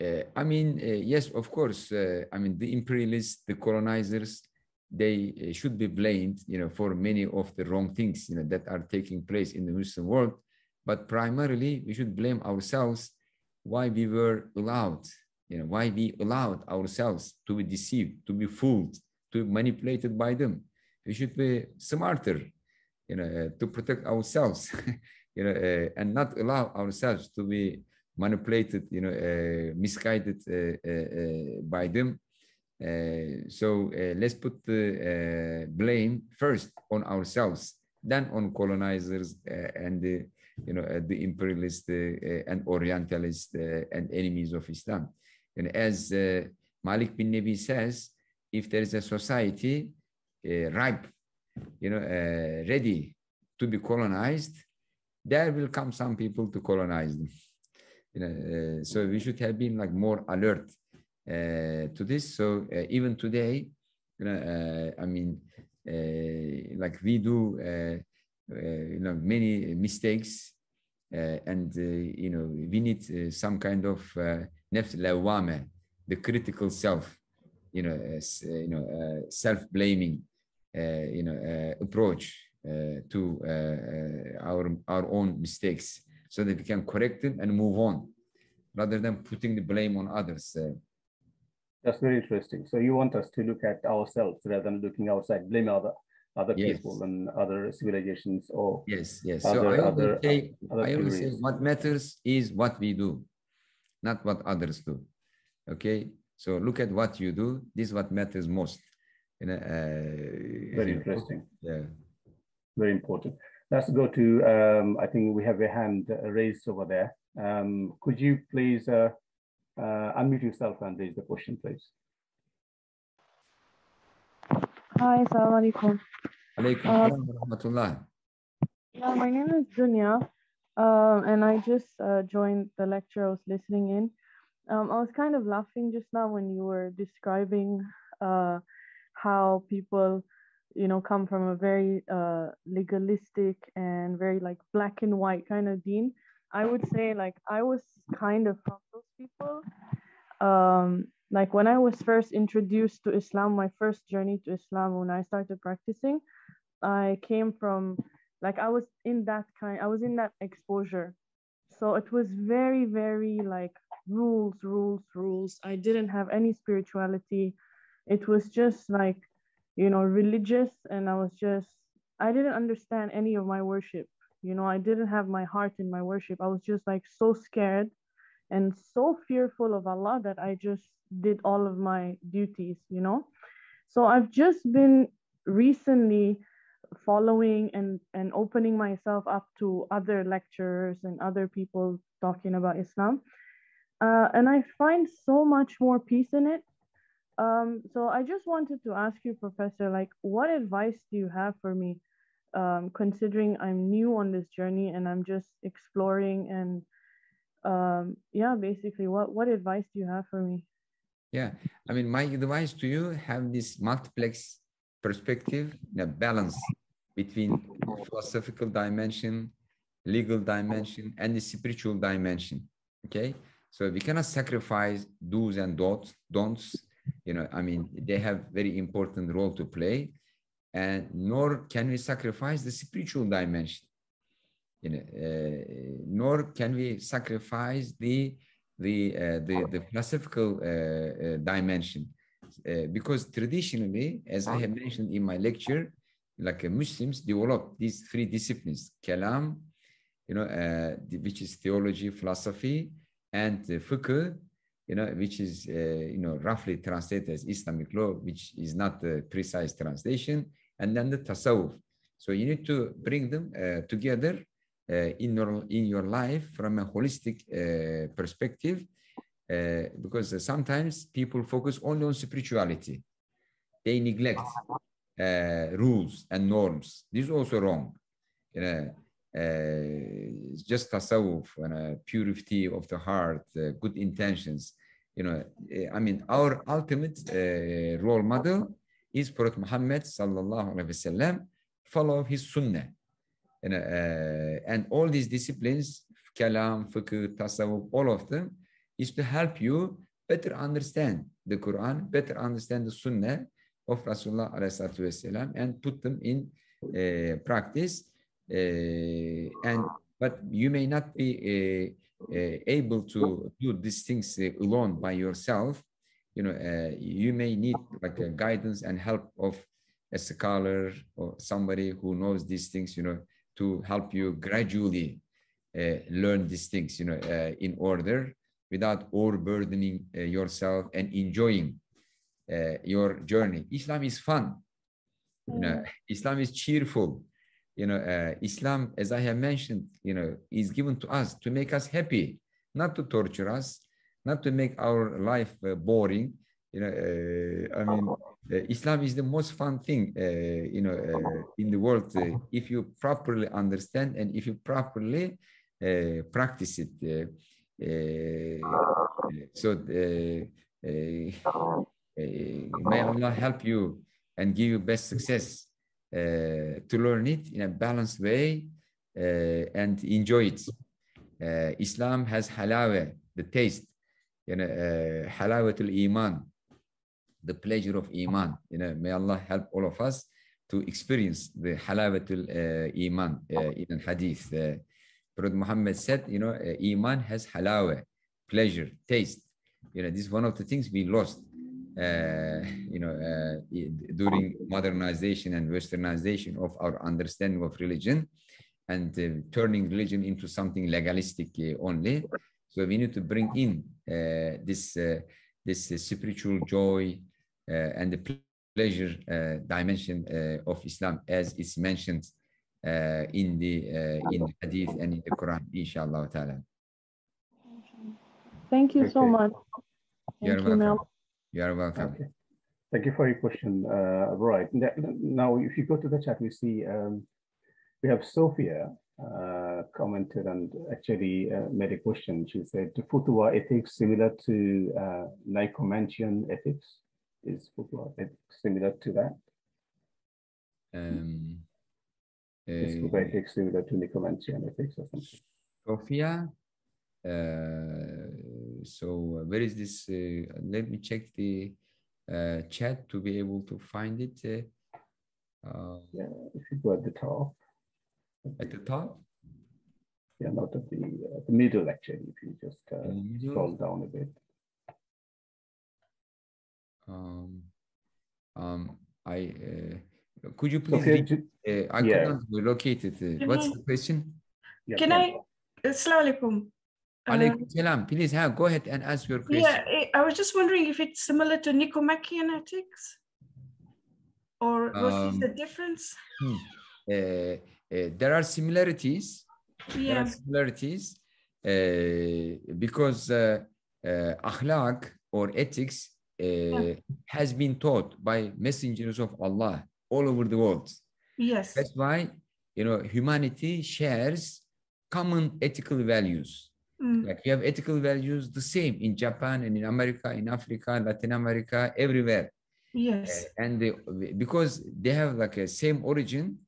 Uh, I mean, uh, yes, of course. Uh, I mean, the imperialists, the colonizers, they uh, should be blamed, you know, for many of the wrong things, you know, that are taking place in the Muslim world. But primarily, we should blame ourselves why we were allowed, you know, why we allowed ourselves to be deceived, to be fooled, to be manipulated by them. We should be smarter, you know, uh, to protect ourselves, you know, uh, and not allow ourselves to be manipulated, you know, uh, misguided uh, uh, by them. so let's put the blame first on ourselves, then on colonizers and the, you know, the imperialists and Orientalists and enemies of Islam. And as Malik bin Nabi says, if there is a society uh, ripe, you know, uh, ready to be colonized, there will come some people to colonize them you know, uh, so we should have been like more alert uh, to this. So uh, even today, you know, I mean, like we do, you know, many mistakes, and you know, we need some kind of nafs lawwama, the critical self, you know, you know, self-blaming, you know, approach uh, to uh, our our own mistakes so that we can correct them and move on rather than putting the blame on others. Uh, That's very interesting. So you want us to look at ourselves rather than looking outside, blame other other yes. people and other civilizations or yes, yes. Other, so I other, say, other I always say what matters is what we do, not what others do. Okay. So look at what you do. This is what matters most. You know, uh, very interesting. Yeah. Very important. Let's go to, um, I think we have a hand raised over there. Um, could you please uh, uh, unmute yourself and raise the question, please? Hi, assalamu alaikum. Alaikum uh, Yeah, my name is Dunya, um, and I just uh, joined the lecture. I was listening in. Um, I was kind of laughing just now when you were describing uh, how people you know come from a very uh, legalistic and very like black and white kind of deen. i would say like i was kind of from those people um, like when i was first introduced to islam my first journey to islam when i started practicing i came from like i was in that kind i was in that exposure so it was very very like rules rules rules i didn't have any spirituality it was just like you know, religious and I was just, I didn't understand any of my worship. You know, I didn't have my heart in my worship. I was just like so scared and so fearful of Allah that I just did all of my duties, you know. So I've just been recently following and, and opening myself up to other lecturers and other people talking about Islam. Uh, and I find so much more peace in it um, so I just wanted to ask you, Professor, like, what advice do you have for me, um, considering I'm new on this journey and I'm just exploring and, um, yeah, basically, what what advice do you have for me? Yeah, I mean, my advice to you have this multiplex perspective, the balance between philosophical dimension, legal dimension, and the spiritual dimension. Okay, so we cannot sacrifice do's and don'ts, don'ts you know, I mean, they have very important role to play, and nor can we sacrifice the spiritual dimension. You know, uh, nor can we sacrifice the the uh, the, the philosophical uh, uh dimension, uh, because traditionally, as I have mentioned in my lecture, like uh, Muslims develop these three disciplines: kalam, you know, which is theology, philosophy, and uh, fiqh, you know, which is, uh, you know, roughly translated as Islamic law, which is not the precise translation, and then the tasawwuf. So you need to bring them uh, together uh, in your in your life from a holistic uh, perspective, uh, because sometimes people focus only on spirituality, they neglect uh, rules and norms. This is also wrong. You know, uh, just tasawwuf and uh, purity of the heart, uh, good intentions. You know, uh, I mean, our ultimate uh, role model is Prophet Muhammad sallallahu alaihi wasallam. Follow his sunnah. You know, and all these disciplines, kalam, fiqh, tasawwuf, all of them, is to help you better understand the Quran, better understand the sunnah of Rasulullah والسلام, and put them in uh, practice. Uh, and but you may not be uh, uh, able to do these things uh, alone by yourself. You know, uh, you may need like a guidance and help of a scholar or somebody who knows these things. You know, to help you gradually learn these things. You know, in order without overburdening yourself and enjoying uh, your journey. Islam is fun. You know, Islam is cheerful. You know, uh, Islam, as I have mentioned, you know, is given to us to make us happy, not to torture us, not to make our life uh, boring. You know, uh, I mean, uh, Islam is the most fun thing, uh, you know, in the world if you properly understand and if you properly practice it. So. Uh, may Allah help you and give you best success to learn it in a balanced way and enjoy it. Islam has halawa, the taste, you know, halawatul iman, the pleasure of iman. You know, may Allah help all of us to experience the halawatul uh, iman uh, in hadith. Uh, Prophet Muhammad said, you know, iman has halawa, pleasure, taste. You know, this is one of the things we lost. Uh, you know, uh, during modernization and westernization of our understanding of religion and uh, turning religion into something legalistic only. So we need to bring in this, this spiritual joy and the pleasure dimension of Islam as it's mentioned uh, in the uh, in the hadith and in the Quran, inshallah ta'ala. Thank you so much. Thank You're you, welcome. You are welcome. Okay. Thank you for your question. Uh, right. Now, if you go to the chat, we see um, we have Sophia uh, commented and actually uh, made a question. She said, "The Futwa ethics similar to uh, Nicomachean ethics? Is Futwa ethics similar to that? Um, Is Futwa ethics similar to Nicomachean ethics or something? Sophia, uh, so uh, where is this? Uh, let me check the chat to be able to find it. yeah, if you go at the top. At the top? Yeah, not at the, uh, the middle actually, if you just uh, scroll down a bit. Um, um, I, uh, could you please, okay, read, uh, I yeah. could not locate it. what's the question? Yeah, Can I, Assalamu alaikum. Alaikum salam. Please, have, go ahead and ask your question. Yeah, I was just wondering if it's similar to Nicomachean ethics or what um, is the difference? Hmm. Uh, uh, there are similarities. Yeah. There are similarities uh, because uh, akhlaq or ethics yeah. has been taught by messengers of Allah all over the world. Yes. That's why, you know, humanity shares common ethical values Mm. Like you have ethical values the same in Japan and in America, in Africa, Latin America, everywhere. Yes. Uh, and they, because they have like a same origin,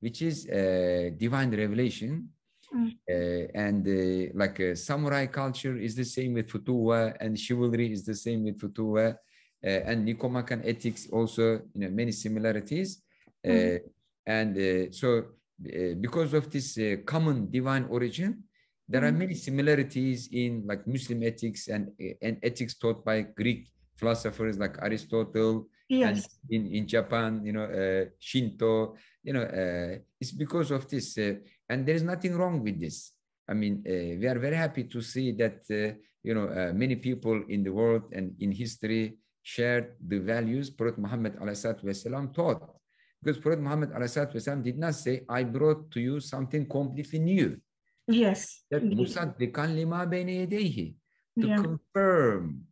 which is uh, divine revelation. Mm. Uh, and uh, like a samurai culture is the same with Futuwa, and chivalry is the same with Futuwa, uh, and Nicomachean ethics also, you know, many similarities. Mm. and so, because of this common divine origin, there are mm-hmm. many similarities in like Muslim ethics and, and ethics taught by Greek philosophers like Aristotle. Yes. in, in Japan, you know, uh, Shinto, you know, uh, it's because of this. Uh, and there is nothing wrong with this. I mean, uh, we are very happy to see that uh, you know, uh, many people in the world and in history shared the values Prophet Muhammad والسلام, taught. Because Prophet Muhammad والسلام, did not say, I brought to you something completely new. Yes. That indeed. مُصَدِّقًا لِمَا بَيْنَ يَدَيْهِ To Yeah. confirm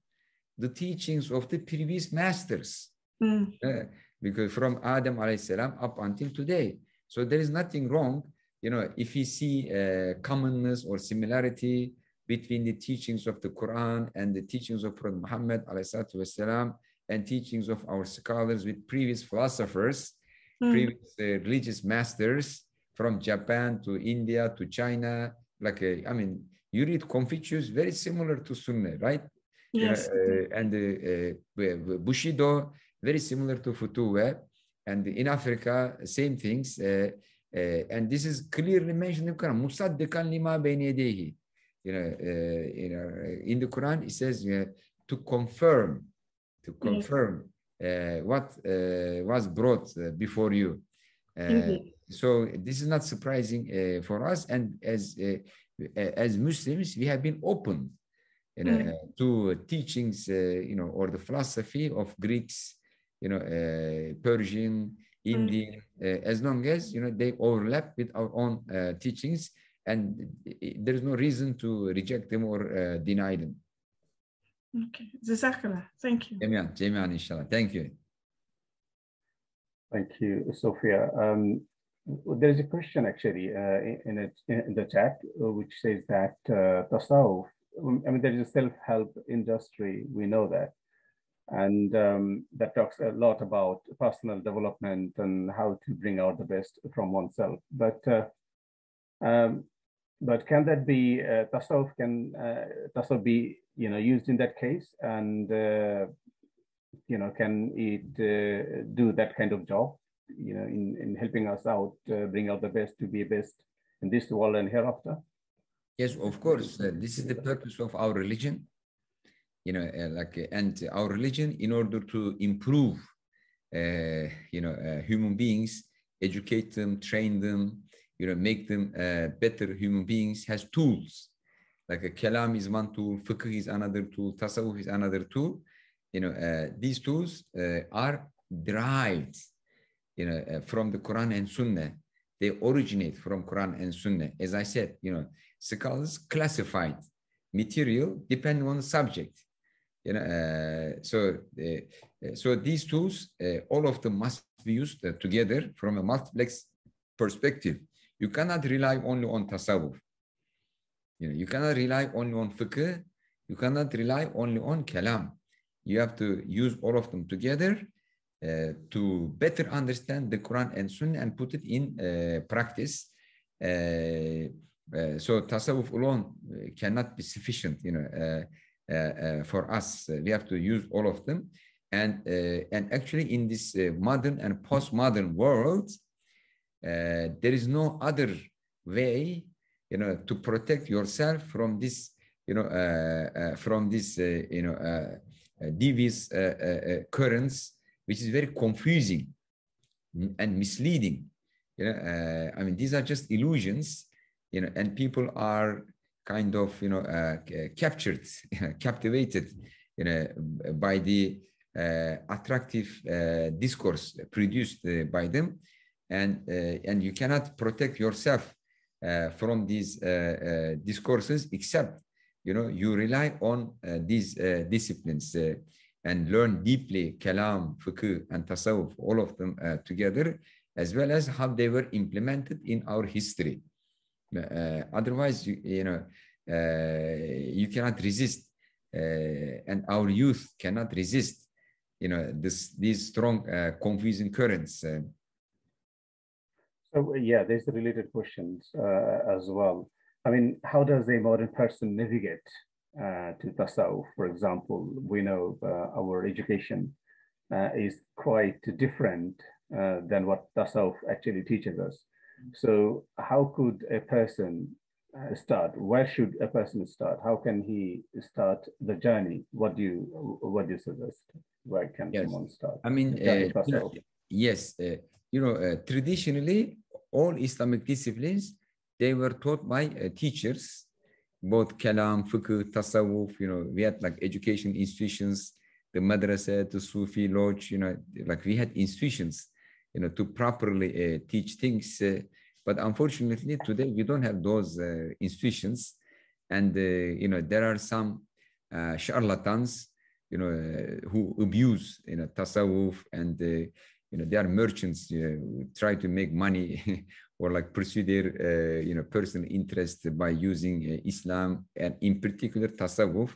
the teachings of the previous masters. Mm, Uh, because from Adam alayhi salam up until today. So there is nothing wrong, you know, if you see uh, commonness or similarity between the teachings of the Quran and the teachings of Prophet Muhammad wasalam, and teachings of our scholars with previous philosophers, mm, previous uh, religious masters from Japan to India to China. Like, uh, I mean, you read Confucius, very similar to Sunnah, right? Yes. uh, and the uh, Bushido, very similar to Futuwa. And in Africa, same things. uh, uh, and this is clearly mentioned in the Quran. "Musaddiqan lima yadayhi." You know, uh, you know, in the Quran, it says to confirm, to confirm uh, what uh, was brought uh, before you. Uh, Indeed. so this is not surprising uh, for us. And as uh, as Muslims, we have been open you know, Mm. uh, to teachings, uh, you know, or the philosophy of Greeks, you know, uh, Persian, Indian, uh, as long as, you know, they overlap with our own uh, teachings and i- i- there is no reason to reject them or uh, deny them. Okay. Jazakallah. Thank you. Jamian, Jamian, inshallah. Thank you. Thank you, Sophia. Um, there is a question actually uh, in, in, it, in the chat uh, which says that uh, tasawwuf, um, I mean, there is a self-help industry, we know that. And um, that talks a lot about personal development and how to bring out the best from oneself. But uh, um, but can that be uh, can uh, be you know used in that case and uh, you know can it uh, do that kind of job you know in, in helping us out uh, bring out the best to be best in this world and hereafter Yes, of course. uh, this is the purpose of our religion. You know, uh, like, and our religion, in order to improve, you know, human beings, educate them, train them, you know, make them uh, better human beings, has tools. Like a kalam is one tool, fiqh is another tool, tasawwuf is another tool. You know, uh, these tools uh, are derived, you know, uh, from the Quran and Sunnah. They originate from Quran and Sunnah. As I said, you know, scholars classified material depending on the subject. You know, uh, so uh, so these tools, all of them must be used together from a multiplex perspective. You cannot rely only on tasawwuf. You know, you cannot rely only on fiqh. You cannot rely only on kalam. You have to use all of them together uh, to better understand the Quran and Sunnah and put it in uh, practice. Uh, uh, so tasawwuf alone uh, cannot be sufficient, you know, uh, for us. We have to use all of them, and and actually in this modern and postmodern world, there is no other way, you know, to protect yourself from this, you know, uh, uh, from this, uh, you know, uh, uh, devious uh, uh, uh, currents, which is very confusing and misleading. You know, uh, I mean, these are just illusions you know, and people are kind of, you know, uh, captured, captivated, you know, by the uh, attractive uh, discourse produced uh, by them, and uh, and you cannot protect yourself uh, from these uh, discourses except, you know, you rely on these disciplines and learn deeply kalam, fiqh, and tasawwuf, all of them together, as well as how they were implemented in our history. Otherwise, you, you know, you cannot resist, uh, and our youth cannot resist, you know, this these strong uh, confusing currents. Uh, So yeah, there's related questions uh, as well. I mean, how does a modern person navigate uh, to tasawwuf? For example, we know uh, our education uh, is quite different uh, than what tasawwuf actually teaches us. So how could a person uh, start? Where should a person start? How can he start the journey? What do you what do you suggest? Where can Yes. someone start? I mean, uh, you know, tasawwuf? yes, uh, you know, uh, traditionally, all Islamic disciplines they were taught by uh, teachers, both kalam, fiqh, tasawwuf, you know, we had like education institutions, the madrasa, the Sufi lodge, you know, like we had institutions, you know, to properly uh, teach things. Uh, but unfortunately, today we don't have those uh, institutions. And, uh, you know, there are some uh, charlatans, you know, who abuse, you know, tasawwuf and, you know, they are merchants, you know, try to make money or like pursue their uh, you know personal interest by using uh, Islam and in particular tasawwuf,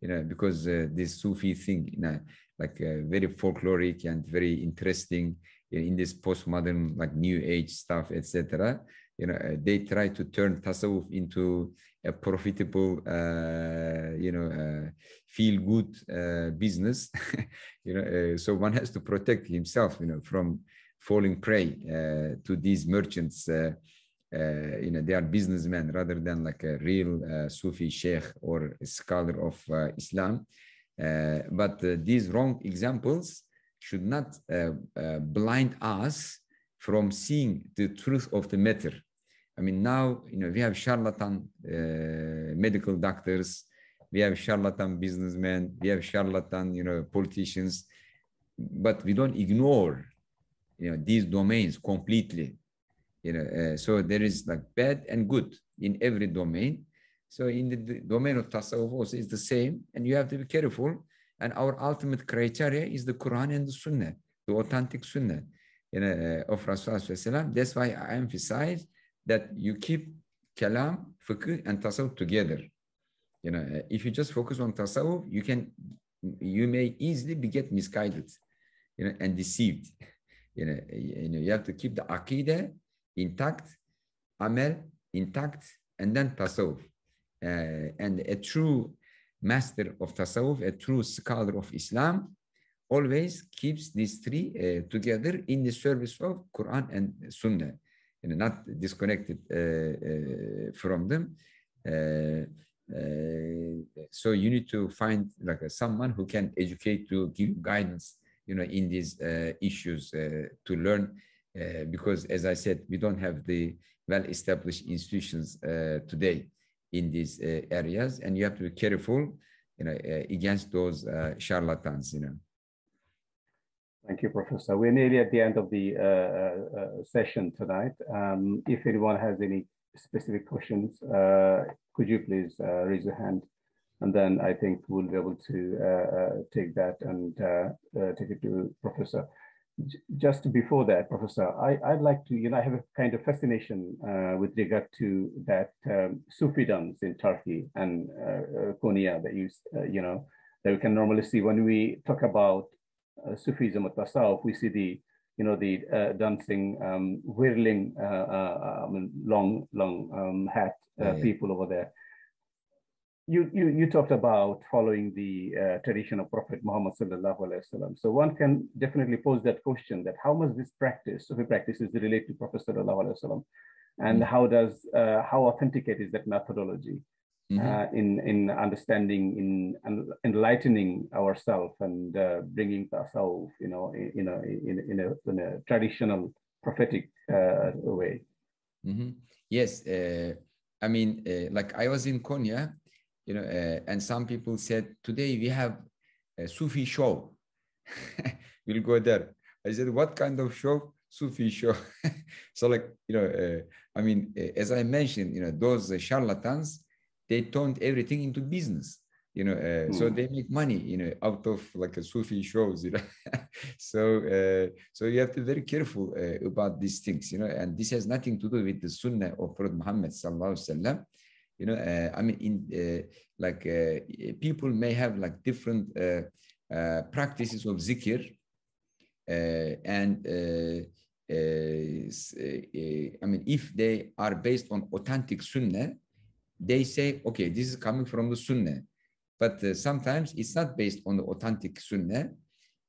you know because uh, this Sufi thing, you know, like very folkloric and very interesting in this postmodern like new age stuff, etc. You know they try to turn tasawwuf into a profitable, uh, you know, uh, feel good uh, business. you know, so one has to protect himself, you know, from falling prey uh, to these merchants. Uh, uh, you know, they are businessmen rather than like a real Sufi sheikh or scholar of Islam. but these wrong examples should not blind us from seeing the truth of the matter. I mean, now, you know, we have charlatan uh, medical doctors, we have charlatan businessmen, we have charlatan, you know, politicians, but we don't ignore you know these domains completely you know uh, so there is like bad and good in every domain. So in the, the domain of tasawwuf also is the same and you have to be careful and our ultimate criteria is the quran and the sunnah the authentic sunnah you know, uh, of rasulullah that's why i emphasize that you keep kalam fiqh and tasawwuf together. You know uh, if you just focus on tasawwuf you can you may easily be get misguided you know and deceived. You know, you know, you have to keep the aqidah intact, amal intact, and then tasawwuf. Uh, and a true master of tasawwuf, a true scholar of Islam, always keeps these three uh, together in the service of Quran and Sunnah, you know, not disconnected uh, uh from them. Uh, uh so you need to find like uh, someone who can educate to give guidance you know, in these uh, issues to learn, because as I said, we don't have the well-established institutions today in these areas, and you have to be careful, you know, against those charlatans, you know. Thank you, Professor. We're nearly at the end of the uh, uh, session tonight. Um, if anyone has any specific questions, uh, could you please raise your hand? And then I think we'll be able to uh, uh, take that and uh, take it to Professor. J just before that, Professor, I, I'd like to, you know, I have a kind of fascination with regard to that um, Sufisms in Turkey and Konya that you, you know, that we can normally see when we talk about uh, Sufism or Tasawwuf, we see the, you know, the uh, dancing, um, whirling, uh, uh, um, long, long um, hat yeah, yeah. people over there you, you, you talked about following the uh, tradition of Prophet Muhammad sallallahu alaihi wasallam. So one can definitely pose that question: that how much this practice, Sufi practice, is related to Prophet sallallahu alaihi wasallam, and mm how does uh, how authenticate is that methodology mm -hmm. uh, in in understanding, in enlightening ourselves and uh, bringing tasawwuf, you know, in, in a in, in a, in a traditional prophetic uh, way. Mm -hmm. Yes, uh, I mean, like I was in Konya you know, uh, and some people said, today we have a Sufi show. we'll go there. I said, what kind of show? Sufi show. so like, you know, uh, I mean, uh, as I mentioned, you know, those charlatans, they turned everything into business you know uh, mm. so hmm. they make money you know out of like a sufi shows you know so uh, so you have to be very careful uh, about these things you know and this has nothing to do with the sunnah of prophet muhammad sallallahu alaihi wasallam you know uh, i mean in uh, like uh, people may have like different practices of zikr and i mean if they are based on authentic sunnah they say okay this is coming from the sunnah but sometimes it's not based on the authentic sunnah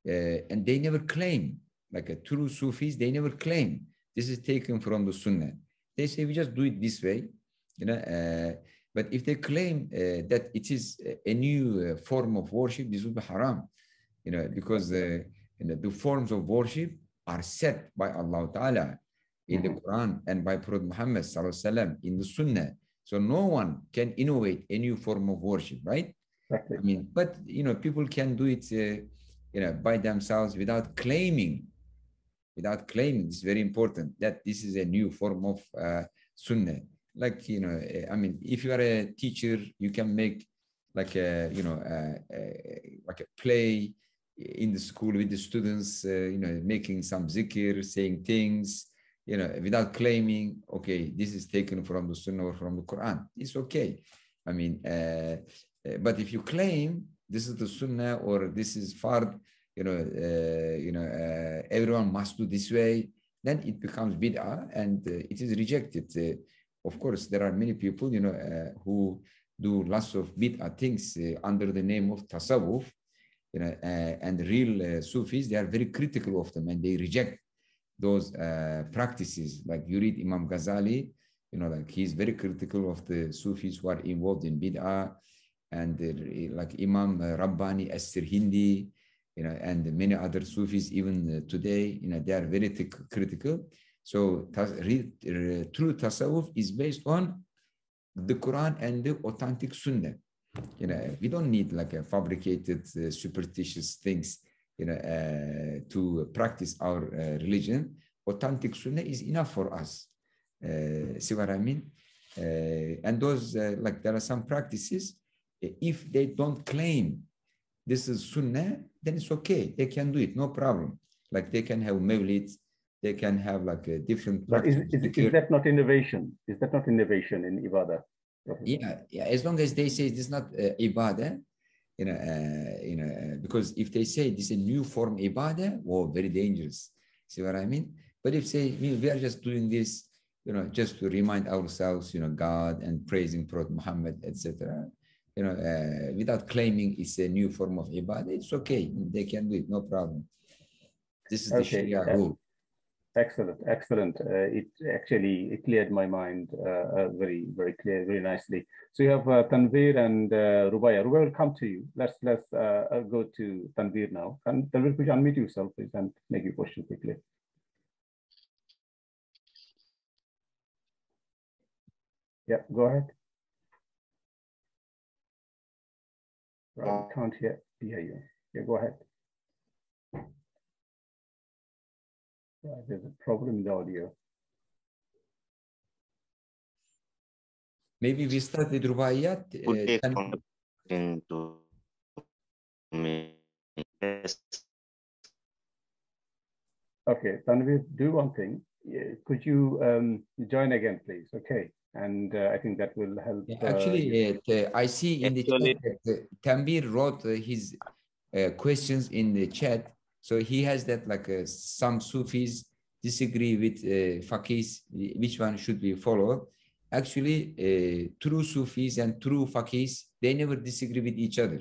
and they never claim like a true sufis they never claim this is taken from the sunnah they say we just do it this way you know, uh, but if they claim uh, that it is a new uh, form of worship, this would be haram, you know, because you know, the forms of worship are set by Allah Ta'ala in the mm-hmm. Quran and by Prophet Muhammad sallallahu alaihi wasallam in the Sunnah. So no one can innovate a new form of worship, right? Exactly. I mean, but you know, people can do it, uh, you know, by themselves without claiming, without claiming. It's very important that this is a new form of uh, sunnah. Like you know, uh, I mean, if you are a teacher, you can make like a you know, a, a, like a play in the school with the students, uh, you know, making some zikr, saying things, you know, without claiming, okay, this is taken from the Sunnah or from the Quran. It's okay. I mean, uh, uh, but if you claim this is the Sunnah or this is fard, you know, uh, you know, uh, everyone must do this way, then it becomes bid'ah and uh, it is rejected. of course, there are many people, you know, who do lots of bid'ah things under the name of tasawwuf, you know, and real Sufis, they are very critical of them and they reject those uh, practices. Like you read Imam Ghazali, you know, like he's very critical of the Sufis who are involved in bid'ah, and uh, like Imam uh, Rabbani As-Sirhindi, you know, and many other Sufis even uh, today, you know, they are very critical. So true tasawwuf is based on the Quran and the authentic Sunnah. You know, we don't need like a fabricated uh, superstitious things you know, uh, to practice our uh, religion, authentic sunnah is enough for us. Uh, see what I mean? and those, like there are some practices, if they don't claim this is sunnah, then it's okay. They can do it, no problem. Like they can have mawlid, they can have like a different. But is, is, is, that not innovation? Is that not innovation in ibadah? Yeah, yeah. As long as they say this is not uh, ibadah, you know, uh, you know, uh, because if they say this is a new form ibadah, well, very dangerous. See what I mean? But if say we are just doing this, you know, just to remind ourselves, you know, God and praising Prophet Muhammad, etc. You know, uh, without claiming it's a new form of ibadah, it's okay. They can do it, no problem. This is okay. the Sharia rule. Excellent, excellent. Uh, it actually it cleared my mind uh, uh, very, very clear, very nicely. So you have uh, Tanveer and uh, Rubaya. Rubaya will come to you. Let's let's uh, uh, go to Tanveer now. And could you unmute yourself, please, and make your question quickly. Yeah, go ahead. Right, can't hear, hear you. Yeah, go ahead. Right, there's a problem in the audio. Maybe we start with Rubaiyat. Uh, into Okay, Tanvir, do one thing. Could you um, join again, please? Okay, and uh, I think that will help. Yeah, actually, uh, I see in the chat that Tanvir wrote uh, his uh, questions in the chat so he has that like uh, some Sufis disagree with uh, Faqihs, which one should be followed. Actually, uh, true Sufis and true Faqihs, they never disagree with each other.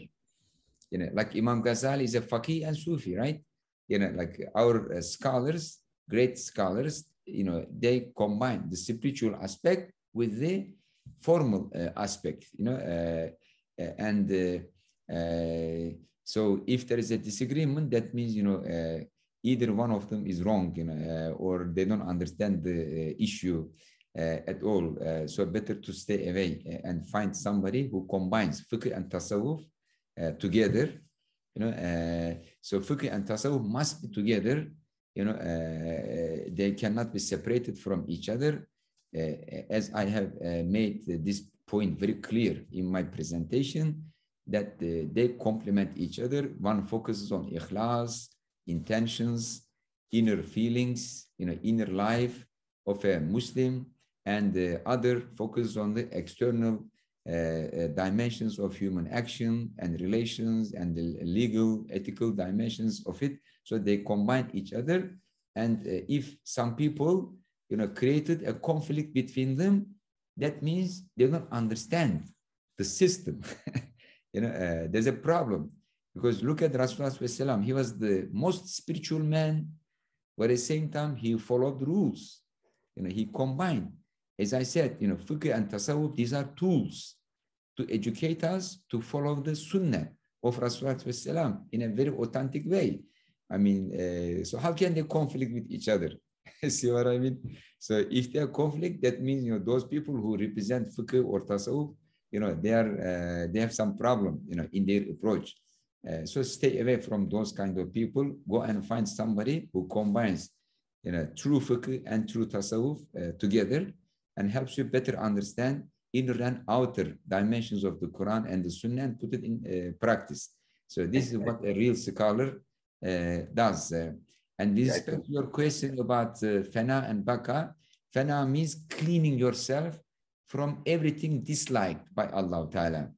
You know, like Imam Ghazali is a Faqih and Sufi, right? You know, like our uh, scholars, great scholars, you know, they combine the spiritual aspect with the formal uh, aspect, you know, uh, uh, and so if there is a disagreement, that means, you know, uh, either one of them is wrong, you know, uh, or they don't understand the uh, issue uh, at all. Uh, so better to stay away and find somebody who combines fiqh and tasawwuf together. You know, so fiqh and tasawwuf must be together. You know, they cannot be separated from each other. as I have made this point very clear in my presentation, that uh, they complement each other. One focuses on ikhlas, intentions, inner feelings, you know, inner life of a Muslim, and the other focuses on the external uh, uh, dimensions of human action and relations and the legal, ethical dimensions of it. So they combine each other. And uh, if some people, you know, created a conflict between them, that means they don't understand the system. you know, uh, there's a problem because look at Rasulullah he was the most spiritual man, but at the same time, he followed the rules. You know, he combined. As I said, you know, fiqh and tasawwuf, these are tools to educate us to follow the sunnah of Rasulullah in a very authentic way. I mean, uh, so how can they conflict with each other? See what I mean? So if there are conflict, that means you know those people who represent fiqh or tasawwuf, you know, they are uh, they have some problem, you know, in their approach. Uh, so stay away from those kind of people. Go and find somebody who combines, you know, true fiqh and true tasawwuf uh, together, and helps you better understand inner and outer dimensions of the Quran and the Sunnah and put it in uh, practice. So this is what a real scholar uh, does. Uh, and with respect to your question about uh, fana and baka, fana means cleaning yourself from everything disliked by Allah Ta'ala.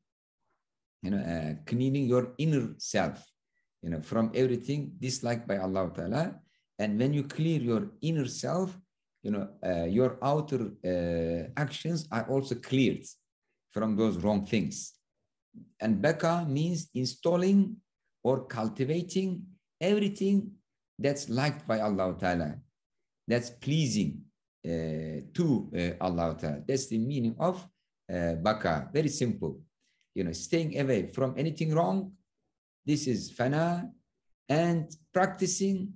You know, uh, cleaning your inner self, you know, from everything disliked by Allah Ta'ala. And when you clear your inner self, you know, uh, your outer uh, actions are also cleared from those wrong things. And baka means installing or cultivating everything that's liked by Allah Ta'ala, that's pleasing to Allah. That's the meaning of baka. Very simple. You know, staying away from anything wrong. This is fana and practicing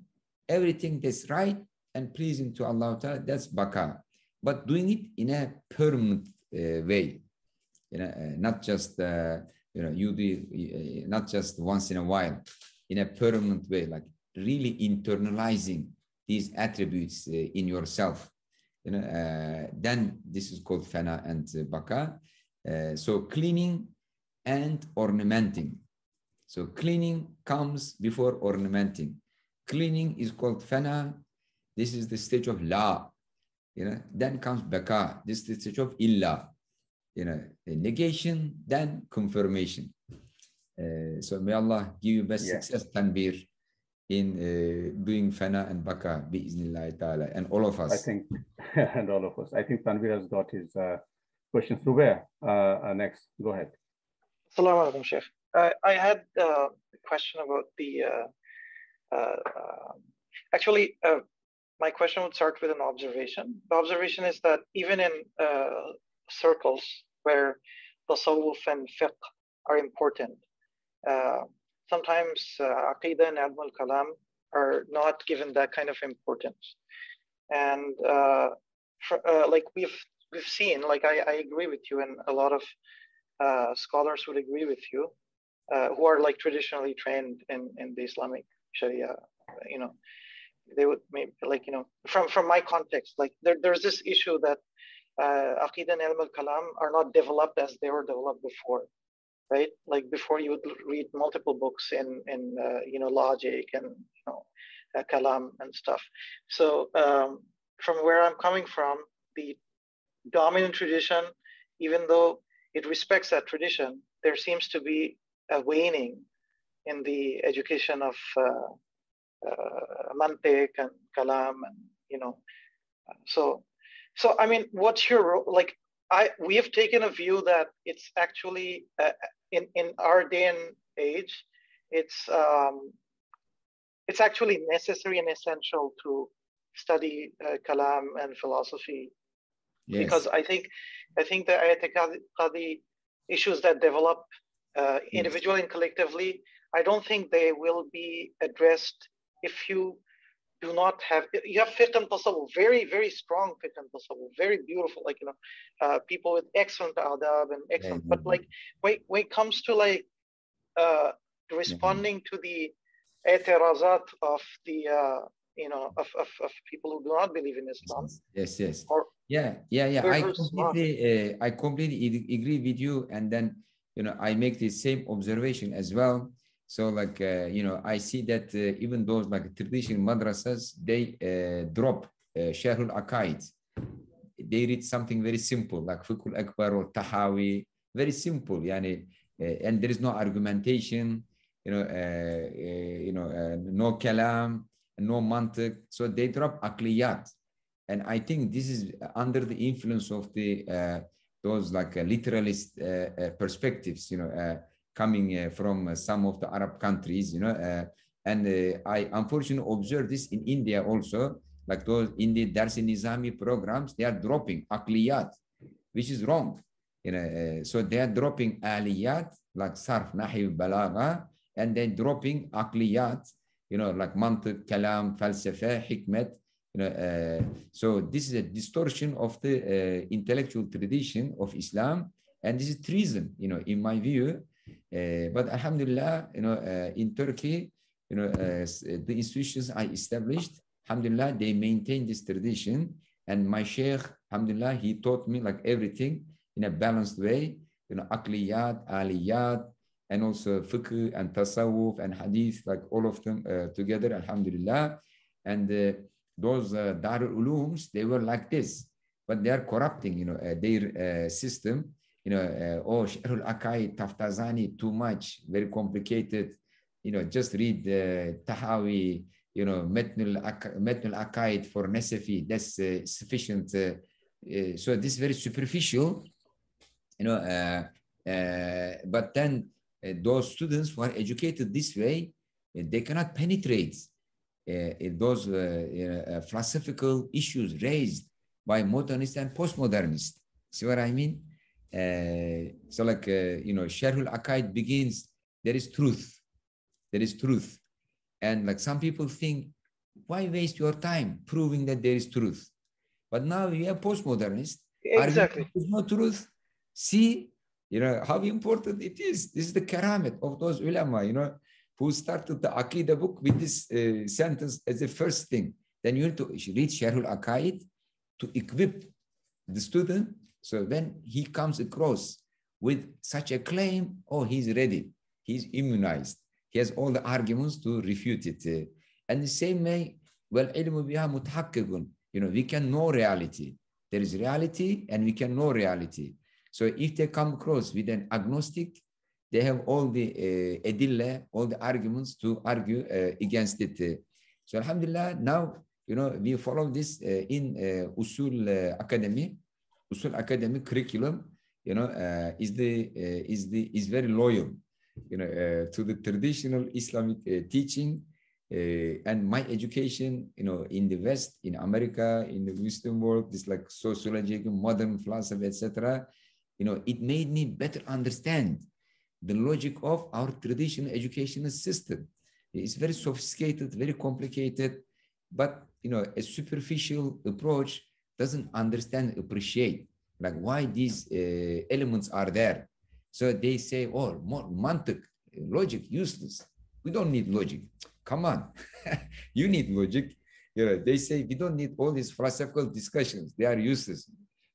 everything that's right and pleasing to Allah that's baka. But doing it in a permanent way, you know, not just, you know, you do, uh, not just once in a while, in a permanent way, like really internalizing these attributes uh, in yourself. You know, uh, then this is called fana and baka. so cleaning and ornamenting. So cleaning comes before ornamenting. Cleaning is called fana this is the stage of la. You know, then comes baka. This is the stage of illa. You know, negation, then confirmation. Uh, so may Allah give you best yeah. success, Tanbir, in uh, doing fana and baka, bi'iznillahi ta'ala, and all of us. I think, and all of us. I think Tanbir has got his uh, questions. Rubair, uh, uh, next, go ahead. Assalamu alaikum, Sheikh. I had uh, a question about the, uh, uh, actually, my question would start with an observation. The observation is that even in uh, circles where tasawwuf and fiqh are important, uh, sometimes uh, aqidah and al-kalam are not given that kind of importance. And uh, for, uh, like we've we've seen, like I, I agree with you, and a lot of uh, scholars would agree with you, uh, who are like traditionally trained in in the Islamic Sharia, you know, they would maybe like you know from from my context like there, there's this issue that uh, Aqidah and al-Kalam are not developed as they were developed before, right? Like before, you would read multiple books in in uh, you know logic and you know uh, Kalam and stuff. So um, from where I'm coming from, the dominant tradition, even though it respects that tradition, there seems to be a waning in the education of uh, uh, and kalam and you know so so i mean what's your role like i we have taken a view that it's actually uh, in in our day and age it's um it's actually necessary and essential to study uh, kalam and philosophy yes. because i think i think the ayat Qadi issues that develop uh, individually and collectively i don't think they will be addressed if you do not have you have fiqh and tasawwuf, very very strong fiqh and tasawwuf, very beautiful like you know uh, people with excellent adab and excellent mm-hmm. but like when, when it comes to like uh, responding mm-hmm. to the etirazat of the uh, you know of, of, of people who do not believe in Islam yes yes or, yeah yeah yeah I completely uh, I completely agree with you and then you know I make the same observation as well so like, uh, you know, I see that uh, even those like traditional madrasas, they uh, drop uh, Sharhul Aqaid. They read something very simple like Fiqh Akbar or Tahawi, very simple. Yani, uh, and there is no argumentation, you know, uh, uh, you know, no kalam, no mantiq. So they drop akliyat. And I think this is under the influence of the those like literalist perspectives, you know, coming uh, from uh, some of the Arab countries, you know, uh, and I unfortunately observe this in India also, like those in the Darsi Nizami programs, they are dropping akliyat, which is wrong. You know, so they are dropping aliyat, like sarf, nahi, balagha, and then dropping akliyat, you know, like mantiq, kalam, falsafa, hikmet, You know, uh, so this is a distortion of the uh, intellectual tradition of Islam, and this is treason. You know, in my view. Uh, but Alhamdulillah, you know, uh, in Turkey, you know, uh, the institutions I established, Alhamdulillah, they maintain this tradition. And my Sheikh, Alhamdulillah, he taught me like everything in a balanced way. You know, akliyat, aliyat, and also fiqh and tasawwuf and hadith, like all of them together, alhamdulillah. And those uh, Darul Ulooms, they were like this, but they are corrupting, you know, their system. You know, uh, oh, Sharhul Aqaid, Taftazani, too much, very complicated. You know, just read uh, Tahawi, you know, Metnul, Metnul Akaid for Nasafi, that's uh, sufficient. Uh, uh, so this is very superficial, you know, uh, but then those students who are educated this way, they cannot penetrate those philosophical issues raised by modernists and postmodernists. See what I mean? Uh, so like, uh, you know, Sharhul Aqaid begins, there is truth. There is truth. And like some people think, why waste your time proving that there is truth? But now you have postmodernists. Exactly. There's no truth. See, you know, how important it is. This is the karamat of those ulama, you know, who started the Aqidah book with this uh, sentence as the first thing. Then you need to read Sharhul Aqaid to equip the student. So when he comes across with such a claim, oh, he's ready. He's immunized. He has all the arguments to refute it. Uh, and the same way, well, ilmu biha mutahakkikun. You know, we can know reality. There is reality and we can know reality. So if they come across with an agnostic, they have all the uh, all the arguments to argue uh, against it. Uh. So Alhamdulillah, now, you know, we follow this uh, in uh, Usul uh, Academy. Usul Academy curriculum, you know, uh, is the uh, is the is very loyal, you know, uh, to the traditional Islamic uh, teaching uh, and my education, you know, in the West, in America, in the Western world, this like sociology, modern philosophy, etc. You know, it made me better understand the logic of our traditional educational system. It's very sophisticated, very complicated, but you know, a superficial approach doesn't understand, appreciate like why these uh, elements are there. So they say, oh, more mantik, logic, useless. We don't need logic. Come on, you need logic. You know, they say we don't need all these philosophical discussions. They are useless.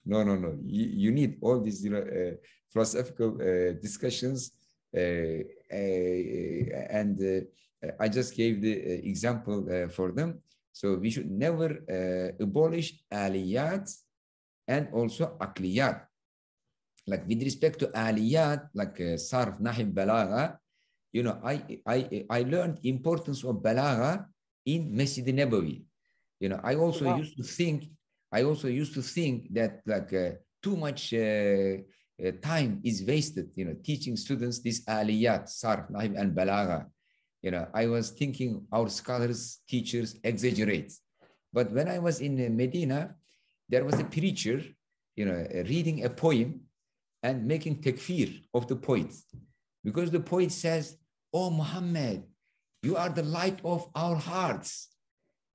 No, no, no. You, you need all these you know, uh, philosophical uh, discussions. Uh, uh, and uh, I just gave the example for them. So we should never uh, abolish aliyat and also akliyat. Like with respect to aliyat, like uh, sarf, nahib, balagha, you know, I, I, I learned importance of balagha in Masjid Nabawi. You know, I also Wow. used to think, I also used to think that like uh, too much uh, uh, time is wasted, you know, teaching students this aliyat, sarf, nahib, and balagha. You know, I was thinking our scholars, teachers exaggerate. But when I was in uh, Medina, there was a preacher, you know, uh, reading a poem and making takfir of the poet. Because the poet says, Oh, Muhammad, you are the light of our hearts.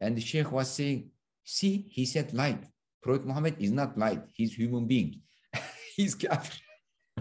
And the Sheikh was saying, See, he said light. Prophet Muhammad is not light, he's human being. he's kafir.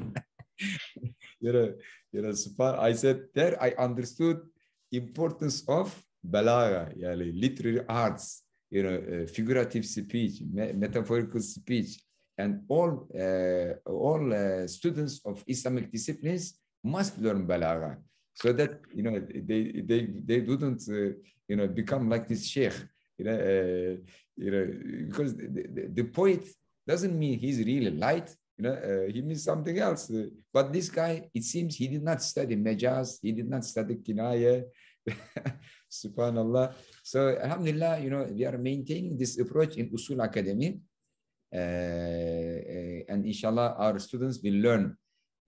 you know, you know, I said there I understood importance of balagha, yani literary arts, you know, uh, figurative speech, me- metaphorical speech, and all uh, all uh, students of Islamic disciplines must learn balagha, so that you know they they they wouldn't uh, you know become like this sheikh, you know, uh, you know, because the, the, the poet doesn't mean he's really light. You know, uh, he means something else. But this guy, it seems he did not study majaz, he did not study kinaya. Subhanallah. So, Alhamdulillah, you know, we are maintaining this approach in Usul Academy. Uh, uh, and inshallah, our students will learn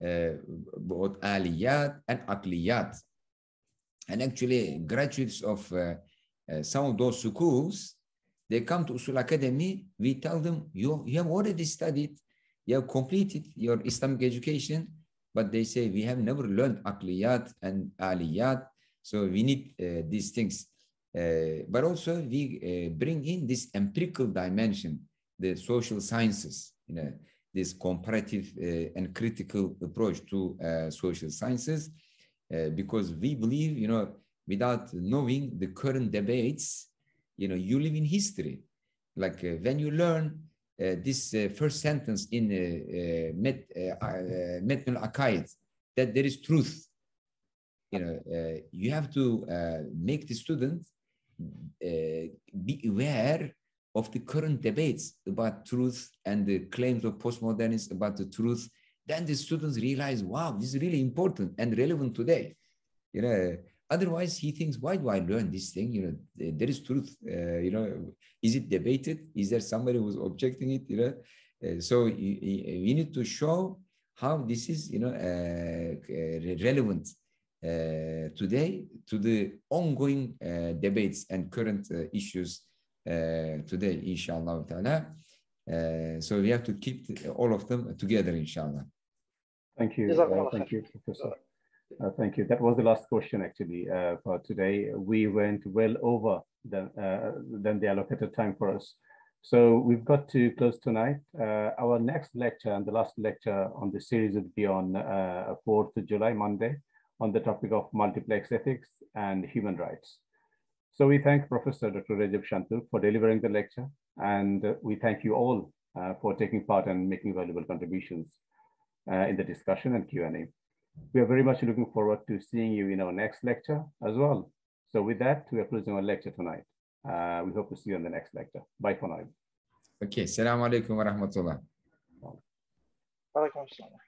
uh, both aliyat and akliyat. And actually, graduates of uh, some of those schools, they come to Usul Academy, we tell them, you, you have already studied, you have completed your Islamic education, but they say, we have never learned akliyat and aliyat, so we need uh, these things. Uh, but also we uh, bring in this empirical dimension, the social sciences, you know, this comparative uh, and critical approach to uh, social sciences, because we believe, you know, without knowing the current debates, you know, you live in history. Like when you learn Uh, this uh, first sentence in uh, uh Met, Metnul Akaid, that there is truth, you know, you have to make the student uh, be aware of the current debates about truth and the claims of postmodernists about the truth, then the students realize, wow, this is really important and relevant today. You know, otherwise he thinks, why do I learn this thing? You know, there is truth. Uh, you know, is it debated? Is there somebody who's objecting it? You know, uh, so we need to show how this is, you know, uh, uh relevant uh, today to the ongoing uh, debates and current uh, issues today, inshallah ta'ala. so we have to keep all of them together, inshallah. Thank you. Uh, thank you, Professor. Uh, thank you. That was the last question actually uh, for today. We went well over the, than the allocated time for us. So we've got to close tonight. our next lecture and the last lecture on the series will be on 4th July, Monday, on the topic of multiplex ethics and human rights. So we thank Professor Dr. Rajab Şentürk for delivering the lecture, and we thank you all uh, for taking part and making valuable contributions uh, in the discussion and Q&A. We are very much looking forward to seeing you in our next lecture as well. So with that, we are closing our lecture tonight. Uh, we hope to see you in the next lecture. Bye for now. Okay, Assalamu alaikum wa rahmatullah. Wa alaikum assalam.